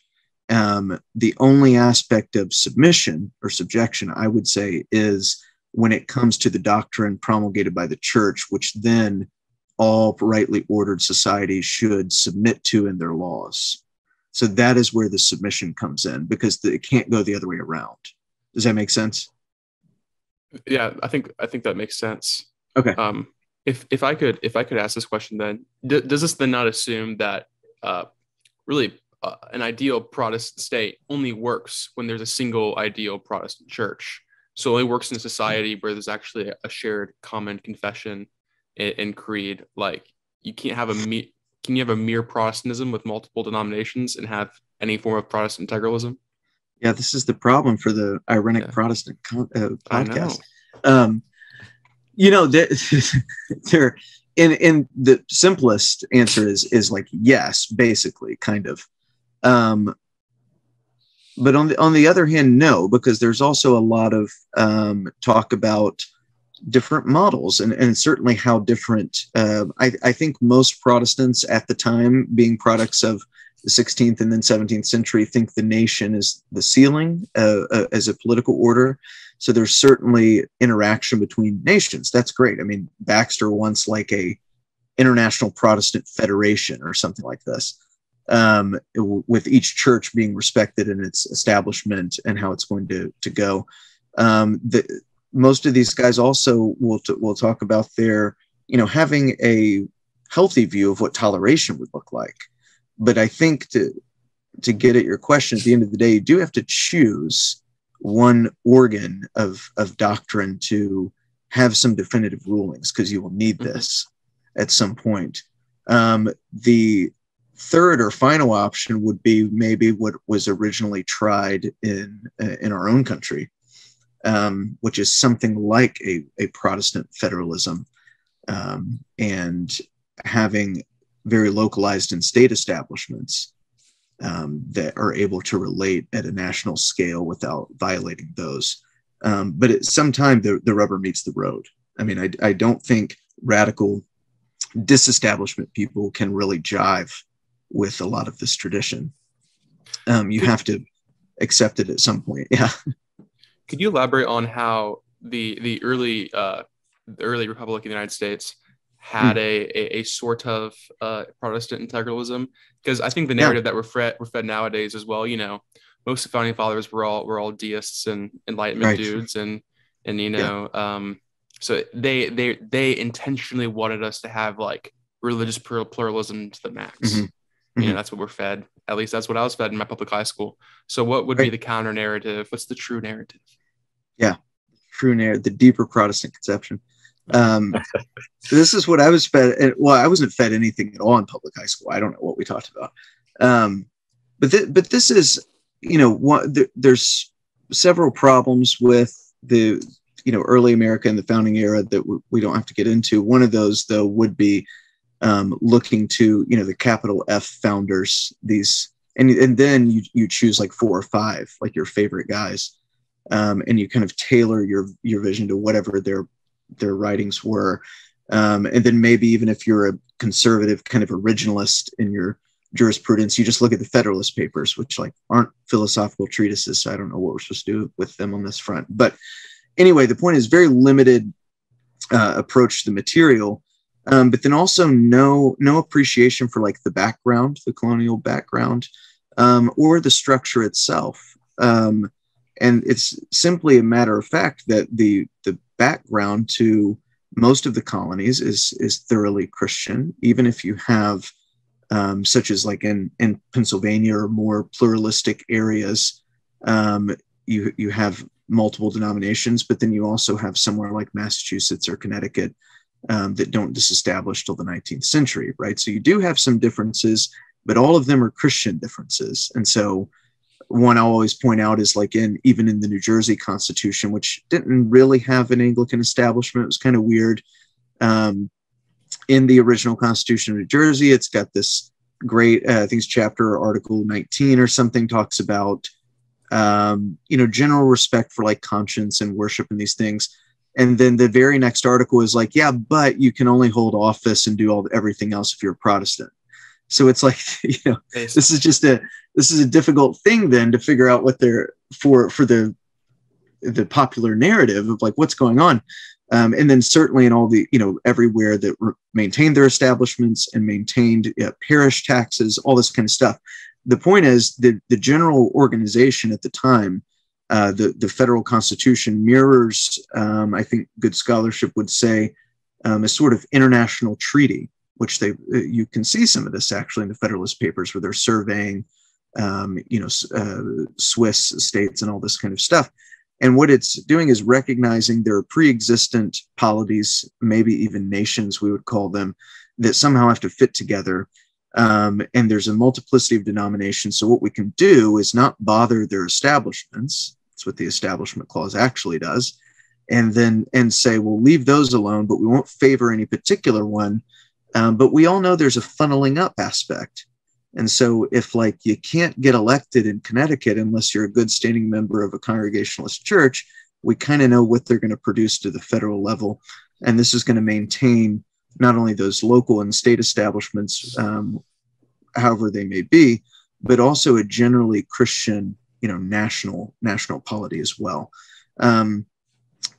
Um, the only aspect of submission or subjection i would say is when it comes to the doctrine promulgated by the church which then all rightly ordered societies should submit to in their laws so that is where the submission comes in because it can't go the other way around does that make sense yeah, I think I think that makes sense. Okay. Um, if if I could if I could ask this question, then d- does this then not assume that uh, really uh, an ideal Protestant state only works when there's a single ideal Protestant church? So it only works in a society where there's actually a shared common confession and, and creed. Like you can't have a me- can you have a mere Protestantism with multiple denominations and have any form of Protestant integralism? Yeah, this is the problem for the Irenic yeah. Protestant con- uh, podcast. Um, you know, there, in in the simplest answer is is like yes, basically, kind of. Um, but on the on the other hand, no, because there's also a lot of um, talk about different models and, and certainly how different uh, I, I think most protestants at the time being products of the 16th and then 17th century think the nation is the ceiling uh, uh, as a political order. So there's certainly interaction between nations. That's great. I mean, Baxter wants like a international Protestant federation or something like this, um, with each church being respected in its establishment and how it's going to to go. Um, the, most of these guys also will t- will talk about their you know having a healthy view of what toleration would look like but I think to to get at your question, at the end of the day, you do have to choose one organ of of doctrine to have some definitive rulings because you will need mm-hmm. this at some point. Um, the third or final option would be maybe what was originally tried in uh, in our own country, um, which is something like a, a Protestant federalism um, and having very localized and state establishments um, that are able to relate at a national scale without violating those. Um, but at some time, the, the rubber meets the road. I mean, I, I don't think radical disestablishment people can really jive with a lot of this tradition. Um, you have to accept it at some point. Yeah. Could you elaborate on how the the early uh, the early Republic of the United States had mm. a, a, a sort of uh, Protestant integralism because I think the narrative yeah. that we're fed, we're fed nowadays as well. You know, most of the founding fathers were all were all deists and Enlightenment right. dudes, and and you know, yeah. um, so they they they intentionally wanted us to have like religious pluralism to the max. Mm-hmm. Mm-hmm. You know, mm-hmm. that's what we're fed. At least that's what I was fed in my public high school. So, what would right. be the counter narrative? What's the true narrative? Yeah, true narrative, the deeper Protestant conception. Um, this is what I was fed. Well, I wasn't fed anything at all in public high school. I don't know what we talked about. Um, but th- but this is, you know, what th- there's several problems with the you know early America and the founding era that w- we don't have to get into. One of those though would be um, looking to you know the capital F founders. These and and then you you choose like four or five like your favorite guys. Um, and you kind of tailor your your vision to whatever their their writings were. Um, and then maybe even if you're a conservative kind of originalist in your jurisprudence. You just look at the Federalist Papers, which like aren't philosophical treatises. So I don't know what we're supposed to do with them on this front. But anyway, the point is very limited uh, approach to the material, um, but then also no no appreciation for like the background, the colonial background, um, or the structure itself. Um, and it's simply a matter of fact that the the background to most of the colonies is is thoroughly Christian, even if you have um, such as like in in Pennsylvania or more pluralistic areas, um, you you have multiple denominations, but then you also have somewhere like Massachusetts or Connecticut um, that don't disestablish till the 19th century, right? So you do have some differences, but all of them are Christian differences, and so one I'll always point out is like in even in the New Jersey Constitution, which didn't really have an Anglican establishment. It was kind of weird. Um, in the original Constitution of New Jersey, it's got this great, uh, I think it's chapter Article 19 or something talks about, um, you know, general respect for like conscience and worship and these things. And then the very next article is like, yeah, but you can only hold office and do all everything else if you're a Protestant. So it's like, you know, this is just a this is a difficult thing then to figure out what they're for for the the popular narrative of like what's going on. Um, and then certainly in all the you know everywhere that re- maintained their establishments and maintained uh, parish taxes, all this kind of stuff. The point is that the general organization at the time, uh, the the federal constitution mirrors, um, I think, good scholarship would say, um, a sort of international treaty which they uh, you can see some of this actually in the Federalist Papers where they're surveying, um, you know, uh, Swiss states and all this kind of stuff. And what it's doing is recognizing there are pre-existent polities, maybe even nations, we would call them, that somehow have to fit together. Um, and there's a multiplicity of denominations. So what we can do is not bother their establishments. That's what the Establishment Clause actually does. And then and say, we'll leave those alone, but we won't favor any particular one um, but we all know there's a funneling up aspect. And so, if like you can't get elected in Connecticut unless you're a good standing member of a Congregationalist church, we kind of know what they're going to produce to the federal level. And this is going to maintain not only those local and state establishments, um, however they may be, but also a generally Christian, you know, national national polity as well. Um,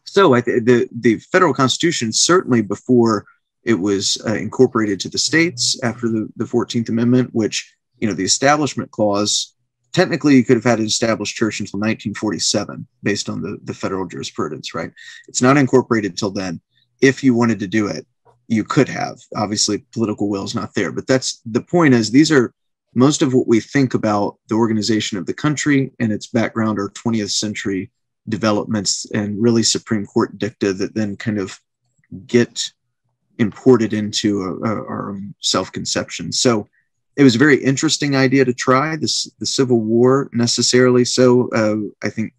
so I th- the the federal constitution certainly before it was uh, incorporated to the states after the, the 14th Amendment, which, you know, the Establishment Clause, technically you could have had an established church until 1947 based on the, the federal jurisprudence, right? It's not incorporated till then. If you wanted to do it, you could have. Obviously, political will is not there. But that's the point is these are most of what we think about the organization of the country and its background are 20th century developments and really Supreme Court dicta that then kind of get imported into a, a, our self-conception. So it was a very interesting idea to try. This the Civil War necessarily so uh, I think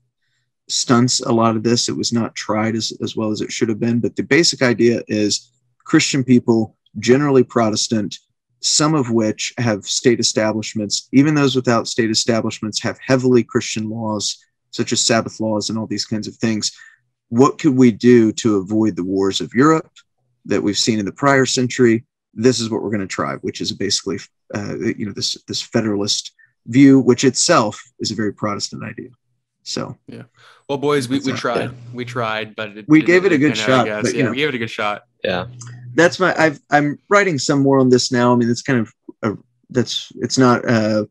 stunts a lot of this. It was not tried as, as well as it should have been. But the basic idea is Christian people, generally Protestant, some of which have state establishments, even those without state establishments have heavily Christian laws, such as Sabbath laws and all these kinds of things. What could we do to avoid the wars of Europe? that we've seen in the prior century. This is what we're going to try, which is basically, uh, you know, this this federalist view, which itself is a very Protestant idea. So yeah, well, boys, we, we tried, we tried, but it, we gave it a good shot. But, yeah, know, we gave it a good shot. Yeah, that's my. I've I'm writing some more on this now. I mean, it's kind of a, that's it's not uh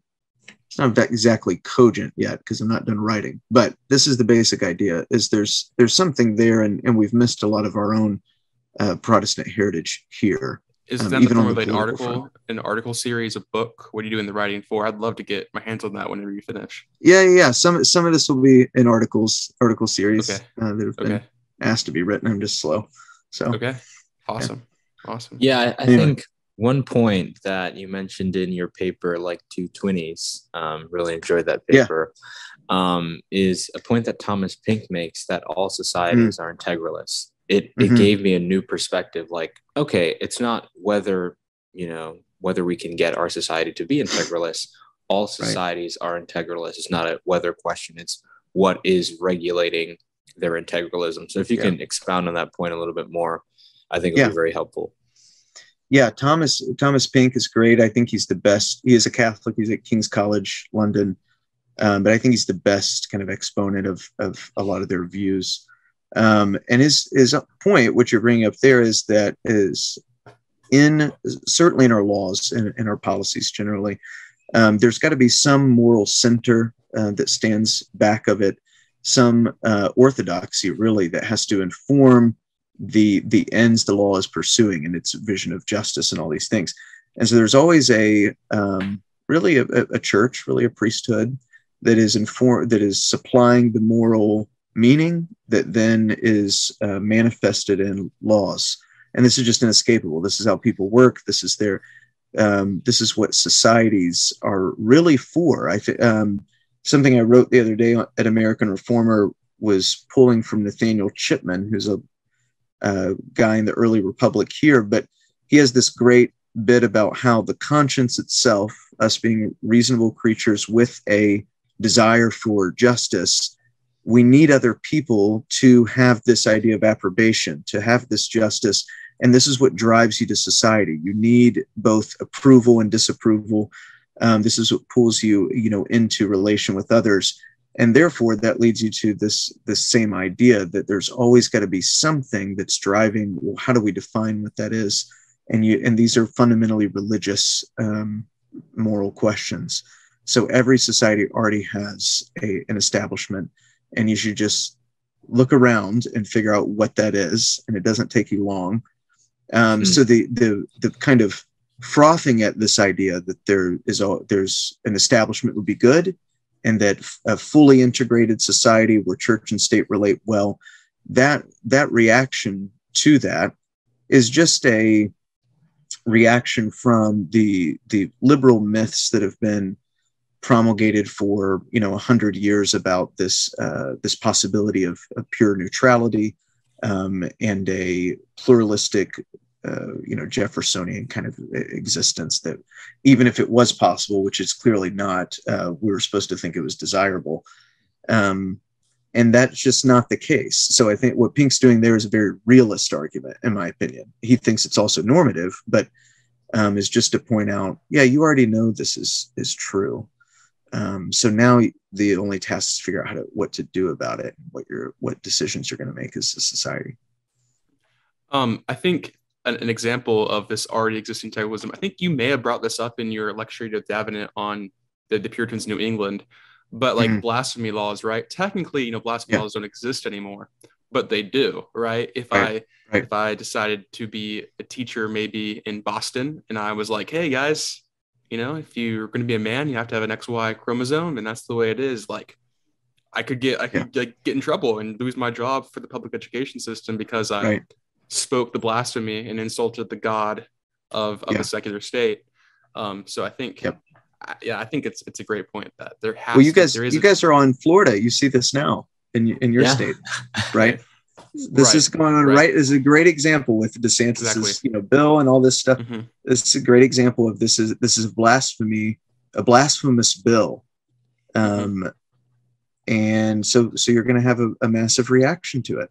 it's not exactly cogent yet because I'm not done writing. But this is the basic idea: is there's there's something there, and and we've missed a lot of our own uh, Protestant heritage here. Is um, that even on an article, front. an article series, a book? What are you doing the writing for? I'd love to get my hands on that whenever you finish. Yeah, yeah. Some some of this will be in articles, article series okay. uh, that have been okay. asked to be written. I'm just slow. So okay, awesome, yeah. Awesome. Yeah, I, I anyway. think one point that you mentioned in your paper, like two twenties, um, really enjoyed that paper. Yeah. Um, is a point that Thomas Pink makes that all societies mm. are integralists it mm-hmm. it gave me a new perspective like okay it's not whether you know whether we can get our society to be integralist all societies right. are integralist it's not a whether question it's what is regulating their integralism so if you yeah. can expound on that point a little bit more i think it would yeah. be very helpful yeah, Thomas Thomas Pink is great. I think he's the best. He is a Catholic. He's at King's College London, um, but I think he's the best kind of exponent of of a lot of their views. Um, and his his point, which you're bringing up there, is that is in certainly in our laws and in our policies generally, um, there's got to be some moral center uh, that stands back of it, some uh, orthodoxy really that has to inform the the ends the law is pursuing and its vision of justice and all these things. And so there's always a um, really a, a, church, really a priesthood that is inform that is supplying the moral meaning that then is uh, manifested in laws. And this is just inescapable. This is how people work. This is their um, this is what societies are really for. I think um, something I wrote the other day at American Reformer was pulling from Nathaniel Chipman, who's a uh, guy in the early republic here, but he has this great bit about how the conscience itself, us being reasonable creatures with a desire for justice, we need other people to have this idea of approbation, to have this justice. And this is what drives you to society. You need both approval and disapproval. Um, this is what pulls you, you know, into relation with others and therefore that leads you to this this same idea that there's always got to be something that's driving well how do we define what that is? And you and these are fundamentally religious um, moral questions. So every society already has a, an establishment and you should just look around and figure out what that is and it doesn't take you long. Um, mm-hmm. so the the the kind of frothing at this idea that there is a, there's an establishment would be good and that a fully integrated society where church and state relate well that that reaction to that is just a reaction from the the liberal myths that have been promulgated for you know a hundred years about this uh, this possibility of, of pure neutrality um, and a pluralistic uh, you know Jeffersonian kind of existence that even if it was possible, which is clearly not, uh, we were supposed to think it was desirable, um, and that's just not the case. So I think what Pink's doing there is a very realist argument, in my opinion. He thinks it's also normative, but um, is just to point out, yeah, you already know this is is true. Um, so now the only task is to figure out how to what to do about it, what your what decisions you're going to make as a society. Um, I think an, an, example of this already existing wisdom. I think you may have brought this up in your lecture to Davenant on the, the Puritans New England, but like mm-hmm. blasphemy laws, right? Technically, you know, blasphemy yeah. laws don't exist anymore, but they do, right? If right. I right. if I decided to be a teacher maybe in Boston and I was like, hey guys, you know, if you're going to be a man, you have to have an XY chromosome, and that's the way it is. Like, I could get I could yeah. like, get in trouble and lose my job for the public education system because I right spoke the blasphemy and insulted the God of, of yeah. the secular state. Um, so I think, yep. I, yeah, I think it's it's a great point that there has. Well, you guys, you guys are on Florida. You see this now in in your yeah. state, right? This right. is going on right. is a great example with DeSantis, exactly. you know, bill and all this stuff. Mm-hmm. This is a great example of this is this is blasphemy, a blasphemous bill. Mm-hmm. Um, and so so you're going to have a, a massive reaction to it.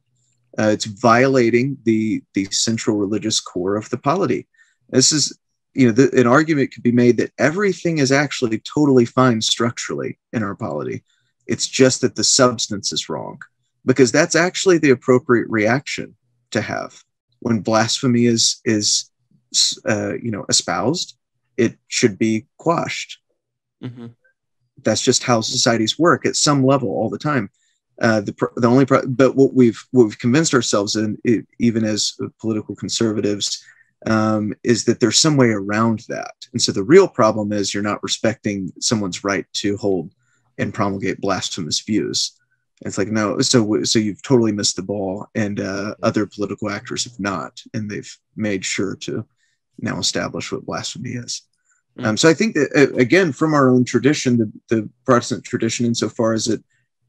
Uh, it's violating the the central religious core of the polity. This is, you know, the, an argument could be made that everything is actually totally fine structurally in our polity. It's just that the substance is wrong, because that's actually the appropriate reaction to have when blasphemy is is uh, you know espoused. It should be quashed. Mm-hmm. That's just how societies work at some level all the time. Uh, the the only pro- but what we've what we've convinced ourselves in it, even as political conservatives um, is that there's some way around that. And so the real problem is you're not respecting someone's right to hold and promulgate blasphemous views. It's like no so so you've totally missed the ball and uh, other political actors have not and they've made sure to now establish what blasphemy is. Mm. um, so i think that again from our own tradition the, the protestant tradition insofar as it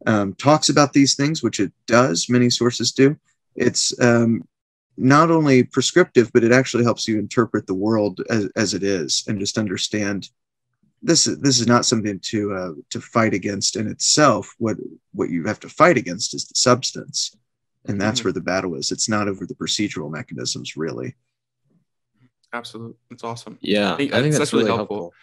um, talks about these things, which it does, many sources do, it's um, not only prescriptive, but it actually helps you interpret the world as, as it is and just understand this is this is not something to uh, to fight against in itself. What what you have to fight against is the substance, and that's mm-hmm. where the battle is. It's not over the procedural mechanisms, really. Absolutely, that's awesome. Yeah, I think, I think that's, that's, really helpful. helpful.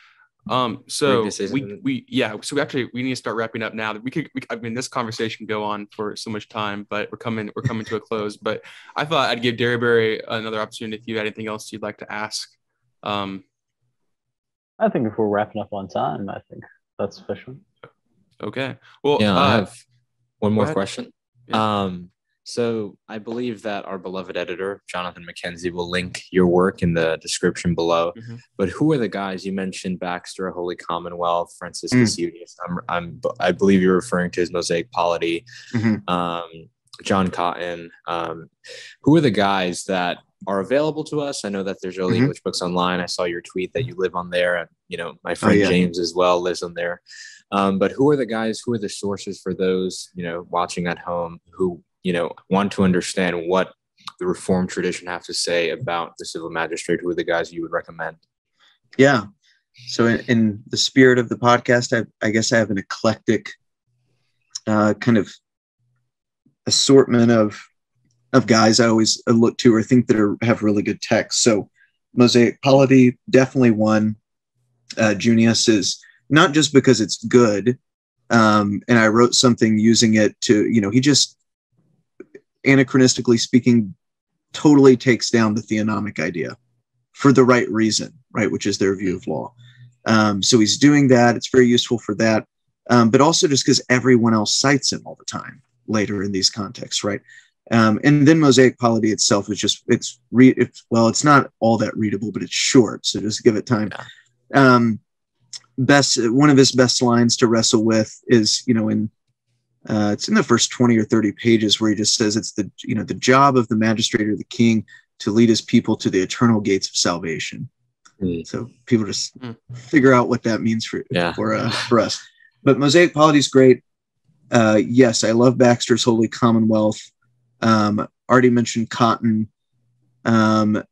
Um, so we, we, yeah, so we actually, we need to start wrapping up now we could, we, I mean, this conversation go on for so much time, but we're coming, we're coming to a close, but I thought I'd give Derryberry another opportunity. If you had anything else you'd like to ask. Um, I think if we're wrapping up on time, I think that's sufficient. Okay. Well, yeah, uh, I have one more question. Yeah. Um, so I believe that our beloved editor, Jonathan McKenzie, will link your work in the description below. Mm-hmm. But who are the guys you mentioned? Baxter, Holy Commonwealth, Franciscus mm. I'm, I'm, I believe you're referring to his Mosaic Polity, mm-hmm. um, John Cotton. Um, who are the guys that are available to us? I know that there's early mm-hmm. English books online. I saw your tweet that you live on there, and you know my friend oh, yeah. James as well lives on there. Um, but who are the guys? Who are the sources for those you know watching at home who you know, want to understand what the reform tradition have to say about the civil magistrate, who are the guys you would recommend? Yeah. So in, in the spirit of the podcast, I, I, guess I have an eclectic uh, kind of assortment of of guys I always look to or think that are have really good text. So Mosaic Polity, definitely one. Uh, Junius is not just because it's good, um, and I wrote something using it to, you know, he just anachronistically speaking, totally takes down the theonomic idea for the right reason, right? Which is their view of law. Um, so he's doing that. It's very useful for that. Um, but also just because everyone else cites him all the time later in these contexts, right? Um, and then Mosaic Polity itself is just it's read it's well, it's not all that readable, but it's short, so just give it time. Um, best one of his best lines to wrestle with is you know in uh, it's in the first 20 or 30 pages where he just says it's the you know the job of the magistrate or the king to lead his people to the eternal gates of salvation mm. so people just mm. figure out what that means for yeah. for, uh, for us but mosaic polity is great uh, yes i love baxter's holy commonwealth um, already mentioned cotton um,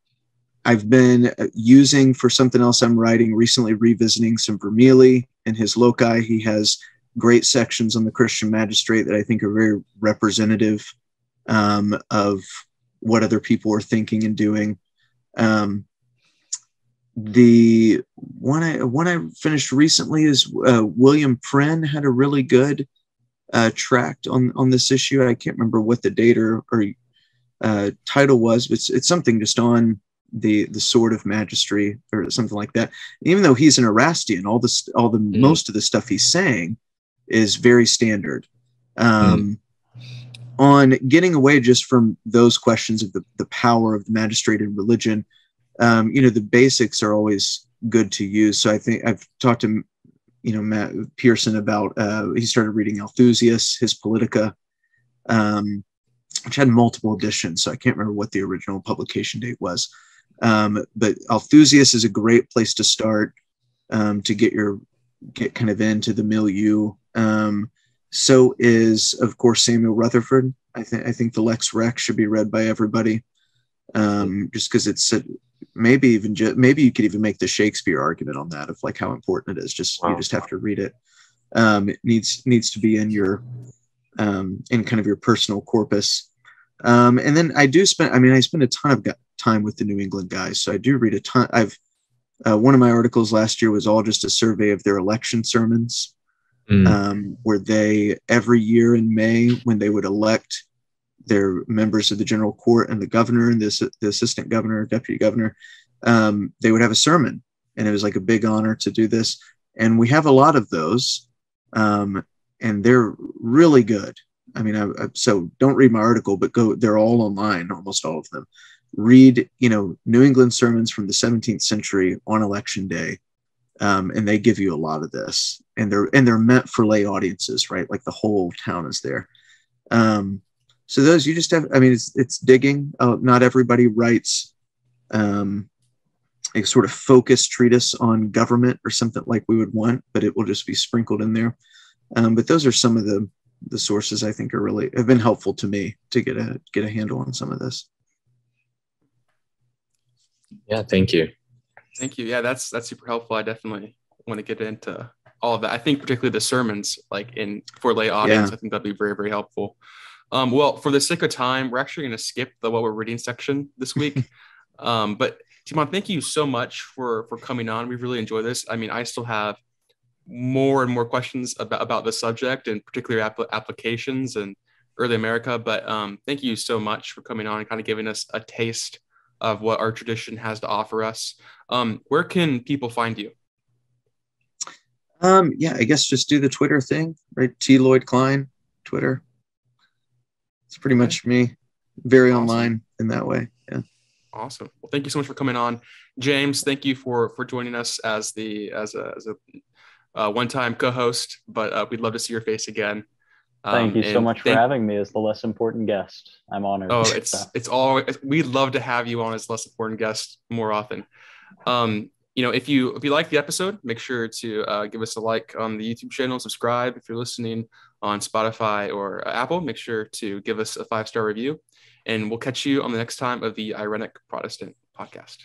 i've been uh, using for something else i'm writing recently revisiting some vermigli and his loci he has great sections on the Christian magistrate that I think are very representative um, of what other people are thinking and doing. Um, the one I one I finished recently is uh, William Prynne had a really good uh, tract on on this issue. I can't remember what the date or, or uh, title was, but it's, it's something just on the the sword of magistracy or something like that. Even though he's an Erastian, all this all the mm. most of the stuff he's saying is very standard. Um, mm. On getting away just from those questions of the, the power of the magistrate and religion, um, you know, the basics are always good to use. So I think I've talked to, you know, Matt Pearson about, uh, he started reading Althusius, his Politica, um, which had multiple editions. So I can't remember what the original publication date was. Um, but Althusius is a great place to start um, to get your get kind of into the milieu um, so is, of course, Samuel Rutherford. I think I think the Lex Rex should be read by everybody, um, just because it's a, maybe even ju- maybe you could even make the Shakespeare argument on that of like how important it is. Just wow. you just have to read it. Um, it needs needs to be in your um, in kind of your personal corpus. Um, and then I do spend. I mean, I spend a ton of time with the New England guys, so I do read a ton. I've uh, one of my articles last year was all just a survey of their election sermons mm. um, where they every year in May when they would elect their members of the general court and the governor and the, the assistant governor, deputy governor, um, they would have a sermon, and it was like a big honor to do this. And we have a lot of those, um, and they're really good. I mean, I, I, so don't read my article, but go. They're all online, almost all of them. Read, you know, New England sermons from the 17th century on election day um, and they give you a lot of this and they're and they're meant for lay audiences right? Like the whole town is there. Um, so those you just have i mean it's it's digging. Uh, not everybody writes um, a sort of focused treatise on government or something like we would want but it will just be sprinkled in there. Um, but those are some of the the sources i think are really have been helpful to me to get a get a handle on some of this. Yeah thank you. Thank you. Yeah, that's that's super helpful. I definitely want to get into all of that. I think particularly the sermons, like in for lay audience, yeah. I think that'd be very very helpful. Um, well, for the sake of time, we're actually going to skip the what we're reading section this week. um, but Timon, thank you so much for for coming on. We really enjoy this. I mean, I still have more and more questions about, about the subject and particular app- applications and early America. But um, thank you so much for coming on and kind of giving us a taste of what our tradition has to offer us. Um, where can people find you? Um, yeah, I guess just do the Twitter thing, right? T Lloyd Cline, Twitter. It's pretty much me. Very awesome. online in that way. Yeah. Awesome. Well, thank you so much for coming on, James. Thank you for for joining us as the as a as a uh, one time co-host. But uh, we'd love to see your face again. Um, thank you so much for having me as the less important guest. I'm honored. Oh, it's so. it's all we'd love to have you on as less important guest more often. Um, you know, if you if you like the episode, make sure to uh, give us a like on the YouTube channel, subscribe. If you're listening on Spotify or uh, Apple, make sure to give us a five star review, and we'll catch you on the next time of the Irenic Protestant podcast.